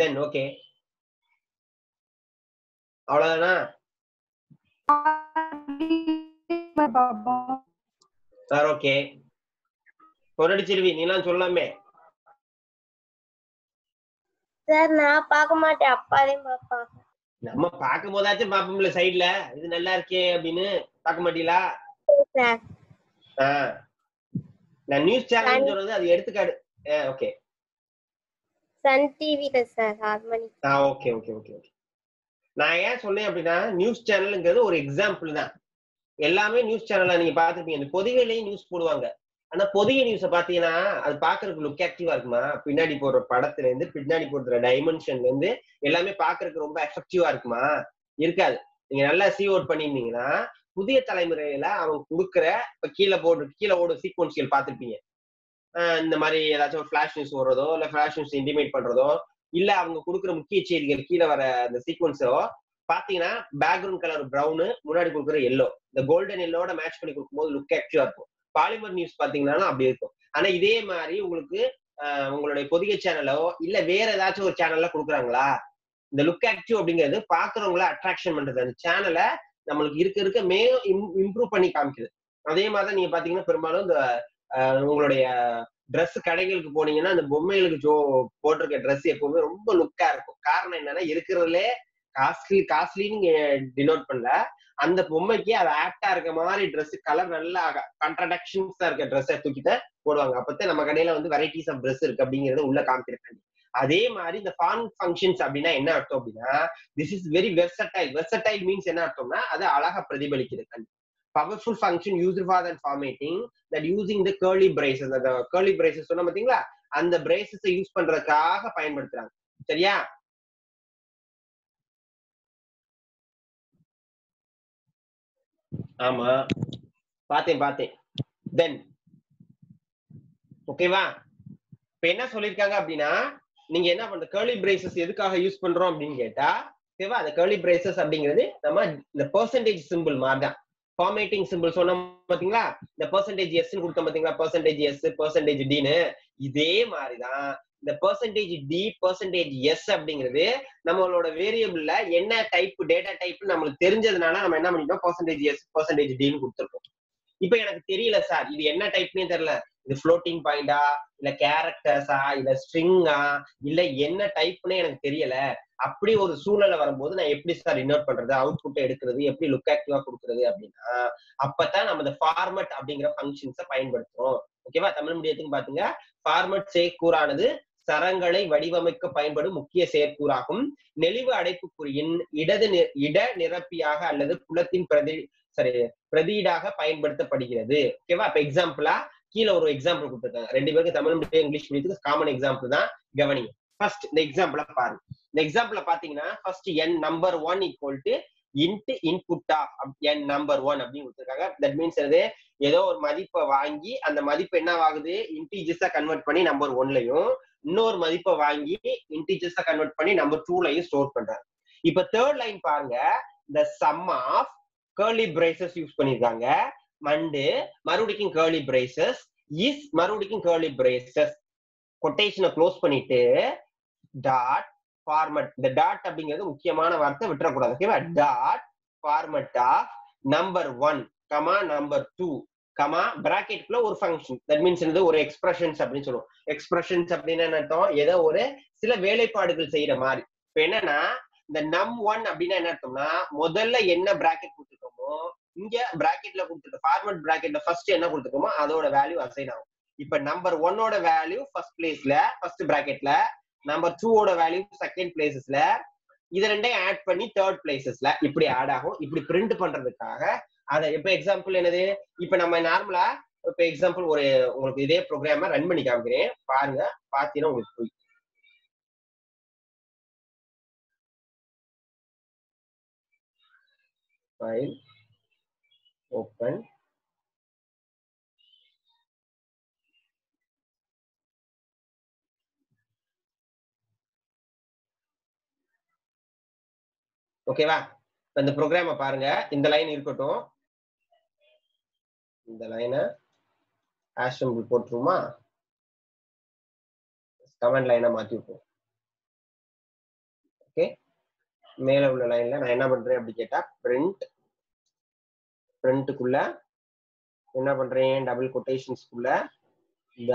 then okay அவ்வளவுதானா? சார் ஓகே பொரடிச்சிருவி நீலாம் சொல்லாமே சார் நான் பார்க்க மாட்டேன். அப்பாதையும் பார்ப்பாங்க. நம்ம பார்க்கும் போதாச்சும் பாப்போம்ல சைடுல இது நல்லா இருக்கே அப்படின்னு. பார்க்க மாட்டீங்களா. நான் நியூஸ் சேனல் சொல்றது அது எடுத்துக்காடு. ஓகே. சன் டிவில சார் ஆறு மணிக்கு ah okay okay okay okay. நான் ஏன் சொன்னேன் அப்படின்னா நியூஸ் சேனலுங்கிறது ஒரு எக்ஸாம்பிள் தான். எல்லாமே நியூஸ் சேனல்ல நீங்க பாத்துருப்பீங்க இந்த நியூஸ் போடுவாங்க. ஆனா பொதிகை நியூஸ பாத்தீங்கன்னா அது பாக்குறதுக்கு லுக் ஆக்டிவா இருக்குமா? பின்னாடி போடுற படத்துல இருந்து பின்னாடி போடுற டைமென்ஷன்ல இருந்து எல்லாமே பாக்குறதுக்கு ரொம்ப எஃபெக்டிவா இருக்குமா? இருக்காது. நீங்க நல்லா சி அவுட் பண்ணியிருந்தீங்கன்னா புதிய தலைமுறையில அவங்க கொடுக்குற இப்ப கீழே போடு கீழே ஓடு சீக்வன்சியல் பார்த்துருப்பீங்க. இந்த மாதிரி ஏதாச்சும் ஃபிளாஷ் நியூஸ் ஓடுறதோ இல்ல ஃபிளாஷ் நியூஸ் இன்டிமேட் பண்றதோ இல்ல அவங்க கொடுக்குற முக்கிய செய்திகள் கீழே வர அந்த சீக்வன்ஸோ பாத்தீங்கன்னா பேக்ரவுண்ட் கலர் பிரவுனு முன்னாடி கொடுக்குற எல்லோ இந்த கோல்டன் எல்லோட மேட்ச் பண்ணி கொடுக்கும்போது லுக் ஆக்டிவா இருக்கும். பாலிமர் நியூஸ் பாத்தீங்கன்னா அப்படி இருக்கும். ஆனா இதே மாதிரி உங்களுக்கு உங்களுடைய பொதிகை சேனலோ இல்ல வேற ஏதாச்சும் ஒரு சேனல்ல கொடுக்குறாங்களா? இந்த லுக் ஆக்டிவ் அப்படிங்கிறது பாக்குறவங்கள அட்ராக்ஷன் பண்றது. அந்த சேனலை நம்மளுக்கு இருக்க இருக்க மேலும் இம்ப்ரூவ் பண்ணி காமிக்குது. அதே மாதிரி தான் நீங்க பாத்தீங்கன்னா பெரும்பாலும் இந்த ஆஹ் உங்களுடைய ட்ரெஸ் கடைகளுக்கு போனீங்கன்னா அந்த பொம்மைகளுக்கு ஜோ போட்டிருக்க ட்ரெஸ் எப்பவுமே ரொம்ப லுக்கா இருக்கும். காரணம் என்னன்னா இருக்கிறதுலே காஸ்ட்லி காஸ்ட்லின்னு டினோட் பண்ணல. அந்த பொம்மைக்கு அது ஆப்டா இருக்க மாதிரி ட்ரெஸ் கலர் நல்லா கண்ட்ரடக்ஷன்ஸா இருக்க ட்ரெஸ்ஸை தூக்கிட்டு போடுவாங்க. அப்பதான் நம்ம கடையில வந்து வெரைட்டிஸ் ஆஃப் ட்ரெஸ் இருக்கு அப்படிங்கறத உள்ள காமிக்கிறேன் அதே மாதிரி இந்த ஃபார்ம் ஃபங்க்ஷன்ஸ் அப்படின்னா என்ன அர்த்தம் அப்படின்னா this is very versatile versatile means என்ன அர்த்தம்னா அது அழகா பிரதிபலிக்குது powerful function use for than formatting that using the curly braces அந்த கேர்லி பிரேசஸ் சொன்ன பாத்தீங்களா? அந்த பிரேசஸ் யூஸ் பண்றதுக்காக பயன்படுத்துறாங்க. சரியா? ஆமா. பார்த்தேன் பார்த்தேன் தென் ஓகேவா இப்ப என்ன சொல்லிருக்காங்க அப்படின்னா நீங்க என்ன பண்ற கேர்லி பிரேசஸ் எதுக்காக யூஸ் பண்றோம் அப்படின்னு கேட்டா ஓகேவா அந்த கேர்லி பிரேசஸ் அப்படிங்கிறது நம்ம இந்த பெர்சன்டேஜ் சிம்பிள் மாதிரி தான் ஃபார்மேட்டிங் சிம்பிள் சொன்னோம் பாத்தீங்களா? இந்த பெர்சன்டேஜ் எஸ் கொடுத்தோம் பாத்தீங்களா? பெர்சன்டேஜ் எஸ் பெர்சன்டேஜ் டின்னு இதே மாதிரிதான் இந்த பெர்சன்டேஜ் டி பெர்சன்டேஜ் எஸ் அப்படிங்கிறது நம்மளோட வேரியபிள்ல என்ன டைப் டேட்டா டைப் நம்மளுக்கு தெரிஞ்சதுனால நம்ம என்ன பண்ணிட்டோம்? பெர்சன்டேஜ் எஸ் பெர்சன்டேஜ் டின்னு கொடுத்துருக்கோம். இப்ப எனக்கு தெரியல சார் இது என்ன டைப்னே தெரியல. இது ஃப்ளோட்டிங் பாயிண்டா இல்ல கேரக்டர்ஸா இல்ல ஸ்ட்ரிங்கா இல்ல என்ன டைப்னே எனக்கு தெரியல. அப்படி ஒரு சூழ்நிலை வரும்போது நான் எப்படி சார் இன்னோட் பண்றது அவுட்புட் எடுக்கிறது எப்படி லுக் ஆக்டிவா கொடுக்கறது அப்படின்னா அப்பதான் நம்ம இந்த ஃபார்மட் அப்படிங்கிற ஃபங்க்ஷன்ஸை பயன்படுத்துறோம். ஓகேவா தமிழ் மீடியத்துக்கு பாத்தீங்க. ஃபார்மட் சேக்கூறானது சரங்களை வடிவமைக்க பயன்படும் முக்கிய செயற்கூறாகும் நெளிவு அடைப்புக்குறியின் இடது இட நிரப்பியாக அல்லது புலத்தின் பிரதி சரி பிரதியீடாக பயன்படுத்தப்படுகிறது. ஓகேவா இப்ப எக்ஸாம்பிளா கீழே ஒரு எக்ஸாம்பிள் கொடுத்துருக்காங்க. ரெண்டு பேருக்கு தமிழ் மீடியம் இங்கிலீஷ் மீடியத்துக்கு காமன் எக்ஸாம்பிள் தான் கவனிங்க. ஃபர்ஸ்ட் இந்த எக்ஸாம்பிள பாருங்க. இந்த எக்ஸாம்பிள பாத்தீங்கன்னா first n number one equal to int input of n number one அப்படின்னு கொடுத்துருக்காங்க. தட் மீன்ஸ் அது ஏதோ ஒரு மதிப்பை வாங்கி அந்த மதிப்பு என்ன ஆகுது இன்டீஜர்ஸா கன்வெர்ட் பண்ணி நம்பர் ஒன்லயும் இன்னொரு மதிப்பை வாங்கி இன்டீஜர்ஸா கன்வெர்ட் பண்ணி நம்பர் டூலையும் ஸ்டோர் பண்றாங்க. இப்ப தேர்ட் லைன் பாருங்க. The sum of curly braces use பண்ணிருக்காங்க மண்டு மறுபடிக்கும் கேர்லி பிரேசஸ் இஸ் மறுபடிக்கும் கேர்லி பிரேசஸ் கொட்டேஷனை க்ளோஸ் பண்ணிட்டு டாட் ஃபார்மட் இந்த டாட் அப்படிங்கிறது முக்கியமான வார்த்தை விட்டுறக்கூடாது ஓகேவா dot format of number one comma number two comma பிராக்கெட்குள்ள ஒரு ஃபங்க்ஷன் தட் மீன்ஸ் என்னது? ஒரு எக்ஸ்பிரஷன்ஸ் அப்படின்னு சொல்லுவோம். எக்ஸ்பிரஷன்ஸ் அப்படின்னு என்ன அர்த்தம்? ஏதோ ஒரு சில வேலைப்பாடுகள் செய்யற மாதிரி. இப்போ என்னன்னா இந்த நம் ஒன் அப்படின்னா என்ன அர்த்தம்னா முதல்ல என்ன பிராக்கெட் கொடுத்துருக்கோமோ இங்க பிராக்கெட்ல கொடுத்துருக்க ஃபார்மட் பிராக்கெட்ல ஃபர்ஸ்ட் என்ன கொடுத்துருக்கோமோ அதோட வேல்யூ அசைன் ஆகும். இப்ப நம்பர் ஒன்னோட வேல்யூ ஃபர்ஸ்ட் பிளேஸ்ல ஃபர்ஸ்ட் பிராக்கெட்ல நம்பர் டூவோட வேல்யூ செகண்ட் பிளேசஸ்ல இது ரெண்டையும் ஆட் பண்ணி தேர்ட் பிளேசஸ்ல இப்படி ஆட் ஆகும். இப்படி பிரிண்ட் பண்றதுக்காக அதை இப்ப எக்ஸாம்பிள் என்னது? இப்ப நம்ம நார்மலா இப்ப எக்ஸாம்பிள் ஒரு உங்களுக்கு இதே ப்ரோக்ராம ரன் பண்ணி காமிக்கிறேன். பாருங்க பாத்தீங்கன்னா உங்களுக்கு புரியும். ஃபைல் ஓப்பன் ஓகேவா இந்த ப்ரோக்ராம பாருங்க. இந்த லைன் இருக்கட்டும். இந்த லைனை ஆஷம்பிள் போட்டுருமா கமெண்ட் லைனை மாத்தி விட்டுருவோம். ஓகே மேல உள்ள லைன்ல நான் என்ன பண்றேன் அப்படி கேட்டா பிரிண்ட் ஃப்ரண்ட்டுக்குள்ள என்ன பண்றேன்? டபுள் கொட்டேஷன்ஸ்க்குள்ள த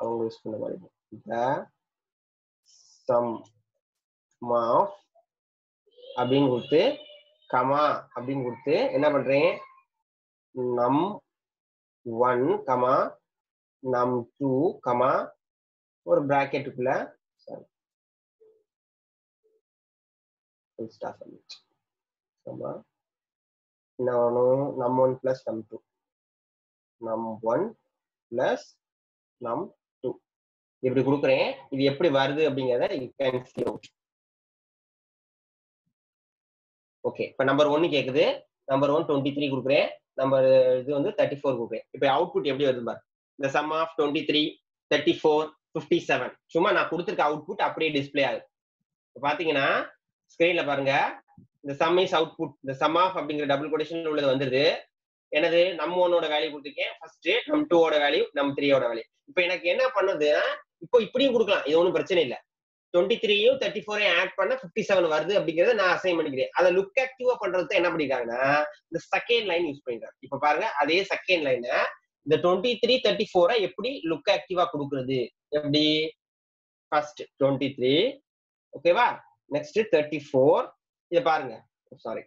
அவங்க யூஸ் பண்ண மாதிரி. த சம் ஆஃப் அப்படின்னு கொடுத்து கமா அப்படின்னு கொடுத்து என்ன பண்றேன்? Num one comma num two comma ஒரு பிராக்கெட்டுக்குள்ள சாரி ஸ்டார் கமா என்ன num one plus num two num one plus num two இப்படி கொடுக்குறேன். இது எப்படி வருது அப்படிங்கிறத யூ கேன் சி ஓகே இப்போ நம்பர் ஒன்னு கேட்குது நம்பர் ஒன் டுவெண்ட்டி த்ரீ கொடுக்குறேன். நம்பர் இது வந்து தேர்ட்டி ஃபோர் கொடுக்குறேன். இப்போ அவுட்புட் எப்படி வருது பாரு? இந்த sum of twenty three thirty four fifty seven சும்மா நான் கொடுத்துருக்க அவுட்புட் அப்படியே டிஸ்ப்ளே ஆகுது. இப்போ பார்த்தீங்கன்னா ஸ்கிரீன்ல பாருங்க. இந்த சம் இஸ் அவுட்புட் இந்த சம் ஆஃப் அப்படிங்கிற டபுள் கொடேஷன் உள்ளது வந்துருது. எனது நம் ஒன்னோட வேல்யூ கொடுத்துருக்கேன். ஃபர்ஸ்ட் நம் டூவோட வேல்யூ நம் த்ரீயோட வேல்யூ இப்போ எனக்கு என்ன பண்ணுது? இப்போ இப்படியும் கொடுக்கலாம். இது ஒன்றும் பிரச்சனை இல்லை. டுவெண்ட்டி த்ரீயும் தேர்ட்டி ஃபோரையும் ஆட் பண்ண ஃபிஃப்டி செவன் வருது அப்படிங்கறத நான் அசைன் பண்ணிக்கிறேன். அதை லுக் ஆக்டிவா பண்றது என்ன பண்ணிருக்காங்கன்னா இந்த செகண்ட் லைன் யூஸ் பண்ணிருக்காங்க இப்ப பாருங்க அதே செகண்ட் லைனை இந்த டுவெண்ட்டி த்ரீ தேர்ட்டி ஃபோரை எப்படி லுக் ஆக்டிவா கொடுக்குறது? எப்படி? ஃபர்ஸ்ட் டுவெண்ட்டி த்ரீ ஓகேவா நெக்ஸ்ட் தேர்ட்டி ஃபோர் இதை பாருங்க. சாரி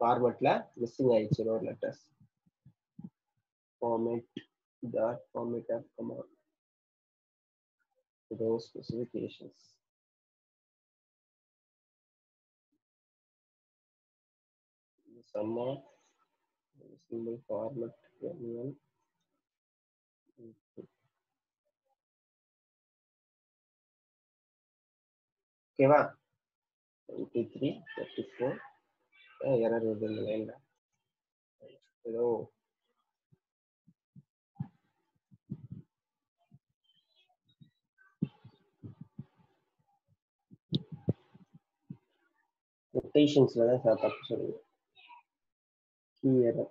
ஃபார்மெட்ல மிஸ்ஸிங் ஆயிடுச்சு ஒரு letters format dot format of command those specifications. The sum of the symbol format n1 ஓகேவா twenty three thirty four error வருது இந்த லைன்ல ஏதோ கொட்டேஷன்ஸ்ல தான் சார் தப்பு சொல்லுங்க கீ எரர்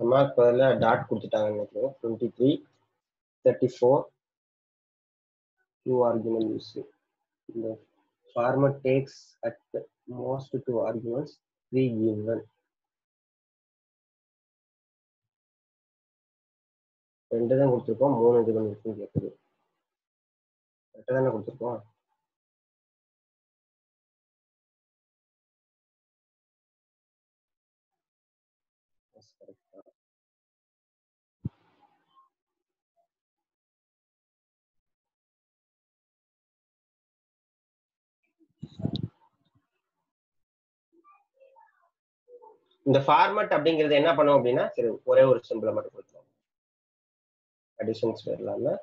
மார்க் பதில் டாட் கொடுத்துட்டாங்க நினைக்கிறேன். Twenty three thirty four two argument use இந்த former takes at most two arguments three given ரெண்டு தான் கொடுத்துருக்கோம். மூணு இது பண்ணிருக்குன்னு கேட்குது ரெண்டு தானே கொடுத்துருக்கோம்? இந்த ஃபார்மட் அப்படிங்கிறது என்ன பண்ணும் அப்படின்னா சரி ஒரே ஒரு சிம்பிளை மட்டும் கொடுத்துருவோம். அடிஷன்ஸ் இல்லாம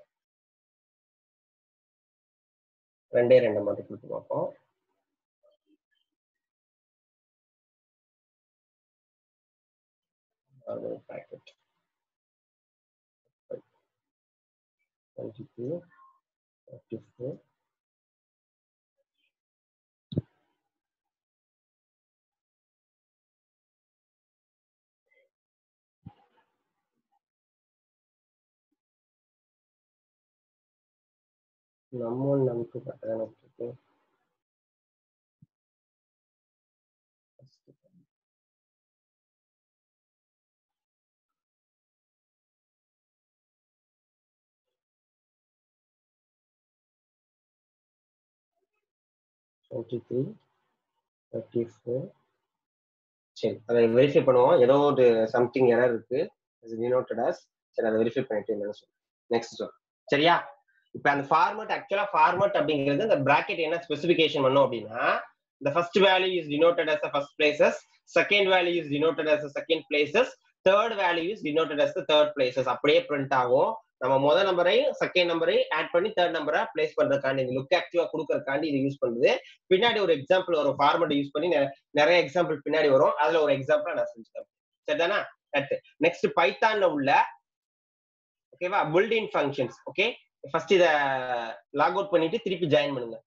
ரெண்டே ரெண்டு மட்டும் கொடுத்து பார்ப்போம். பேக்கெட் டுவெண்ட்டி டூ ஃபோர் நம்ம ஒன்று நமக்கு கரெக்டாக இருக்கு. டுவெண்ட்டி த்ரீ தேர்ட்டி ஃபோர் சரி அதை வெரிஃபை பண்ணுவோம். ஏதோ ஒரு சம்திங் எரர் இருக்கு. அஸ் ரினோட்டட் அஸ் சரி அதை வெரிஃபை பண்ணிட்டு என்னன்னு சொல்லு. நெக்ஸ்ட் சொல் சரியா? இப்போ அந்த ஃபார்மட் ஆக்சுவலா ஃபார்மட் அப்படிங்கிறது இந்த பிராக்கெட் என்ன ஸ்பெசிஃபிகேஷன் பண்ணும் அப்படின்னா the first value is denoted as the first places second value is denoted as the second places third value is denoted as the third places. அப்படியே print ஆகும். நம்ம முதல் நம்பரையும் செகண்ட் நம்பரையும் ஆட் பண்ணி தேர்ட் நம்பரை பிளேஸ் பண்றதுக்காண்டி இந்த லுக் ஆக்டிவா கொடுக்கறதுக்காண்டி இது யூஸ் பண்ணுது. பின்னாடி ஒரு எக்ஸாம்பிள் வரும். ஃபார்மட் யூஸ் பண்ணி நிறைய எக்ஸாம்பிள் பின்னாடி வரும். அதுல ஒரு எக்ஸாம்பிள் நான் செஞ்சுக்கிறேன் சரிதானா? அடுத்து நெக்ஸ்ட் பைத்தான்ல உள்ள ஓகேவா புல்டின் ஃபங்க்ஷன்ஸ் ஓகே ஃபர்ஸ்ட் இத லாக் அவுட் பண்ணிட்டு திருப்பி ஜாயின் பண்ணுங்க.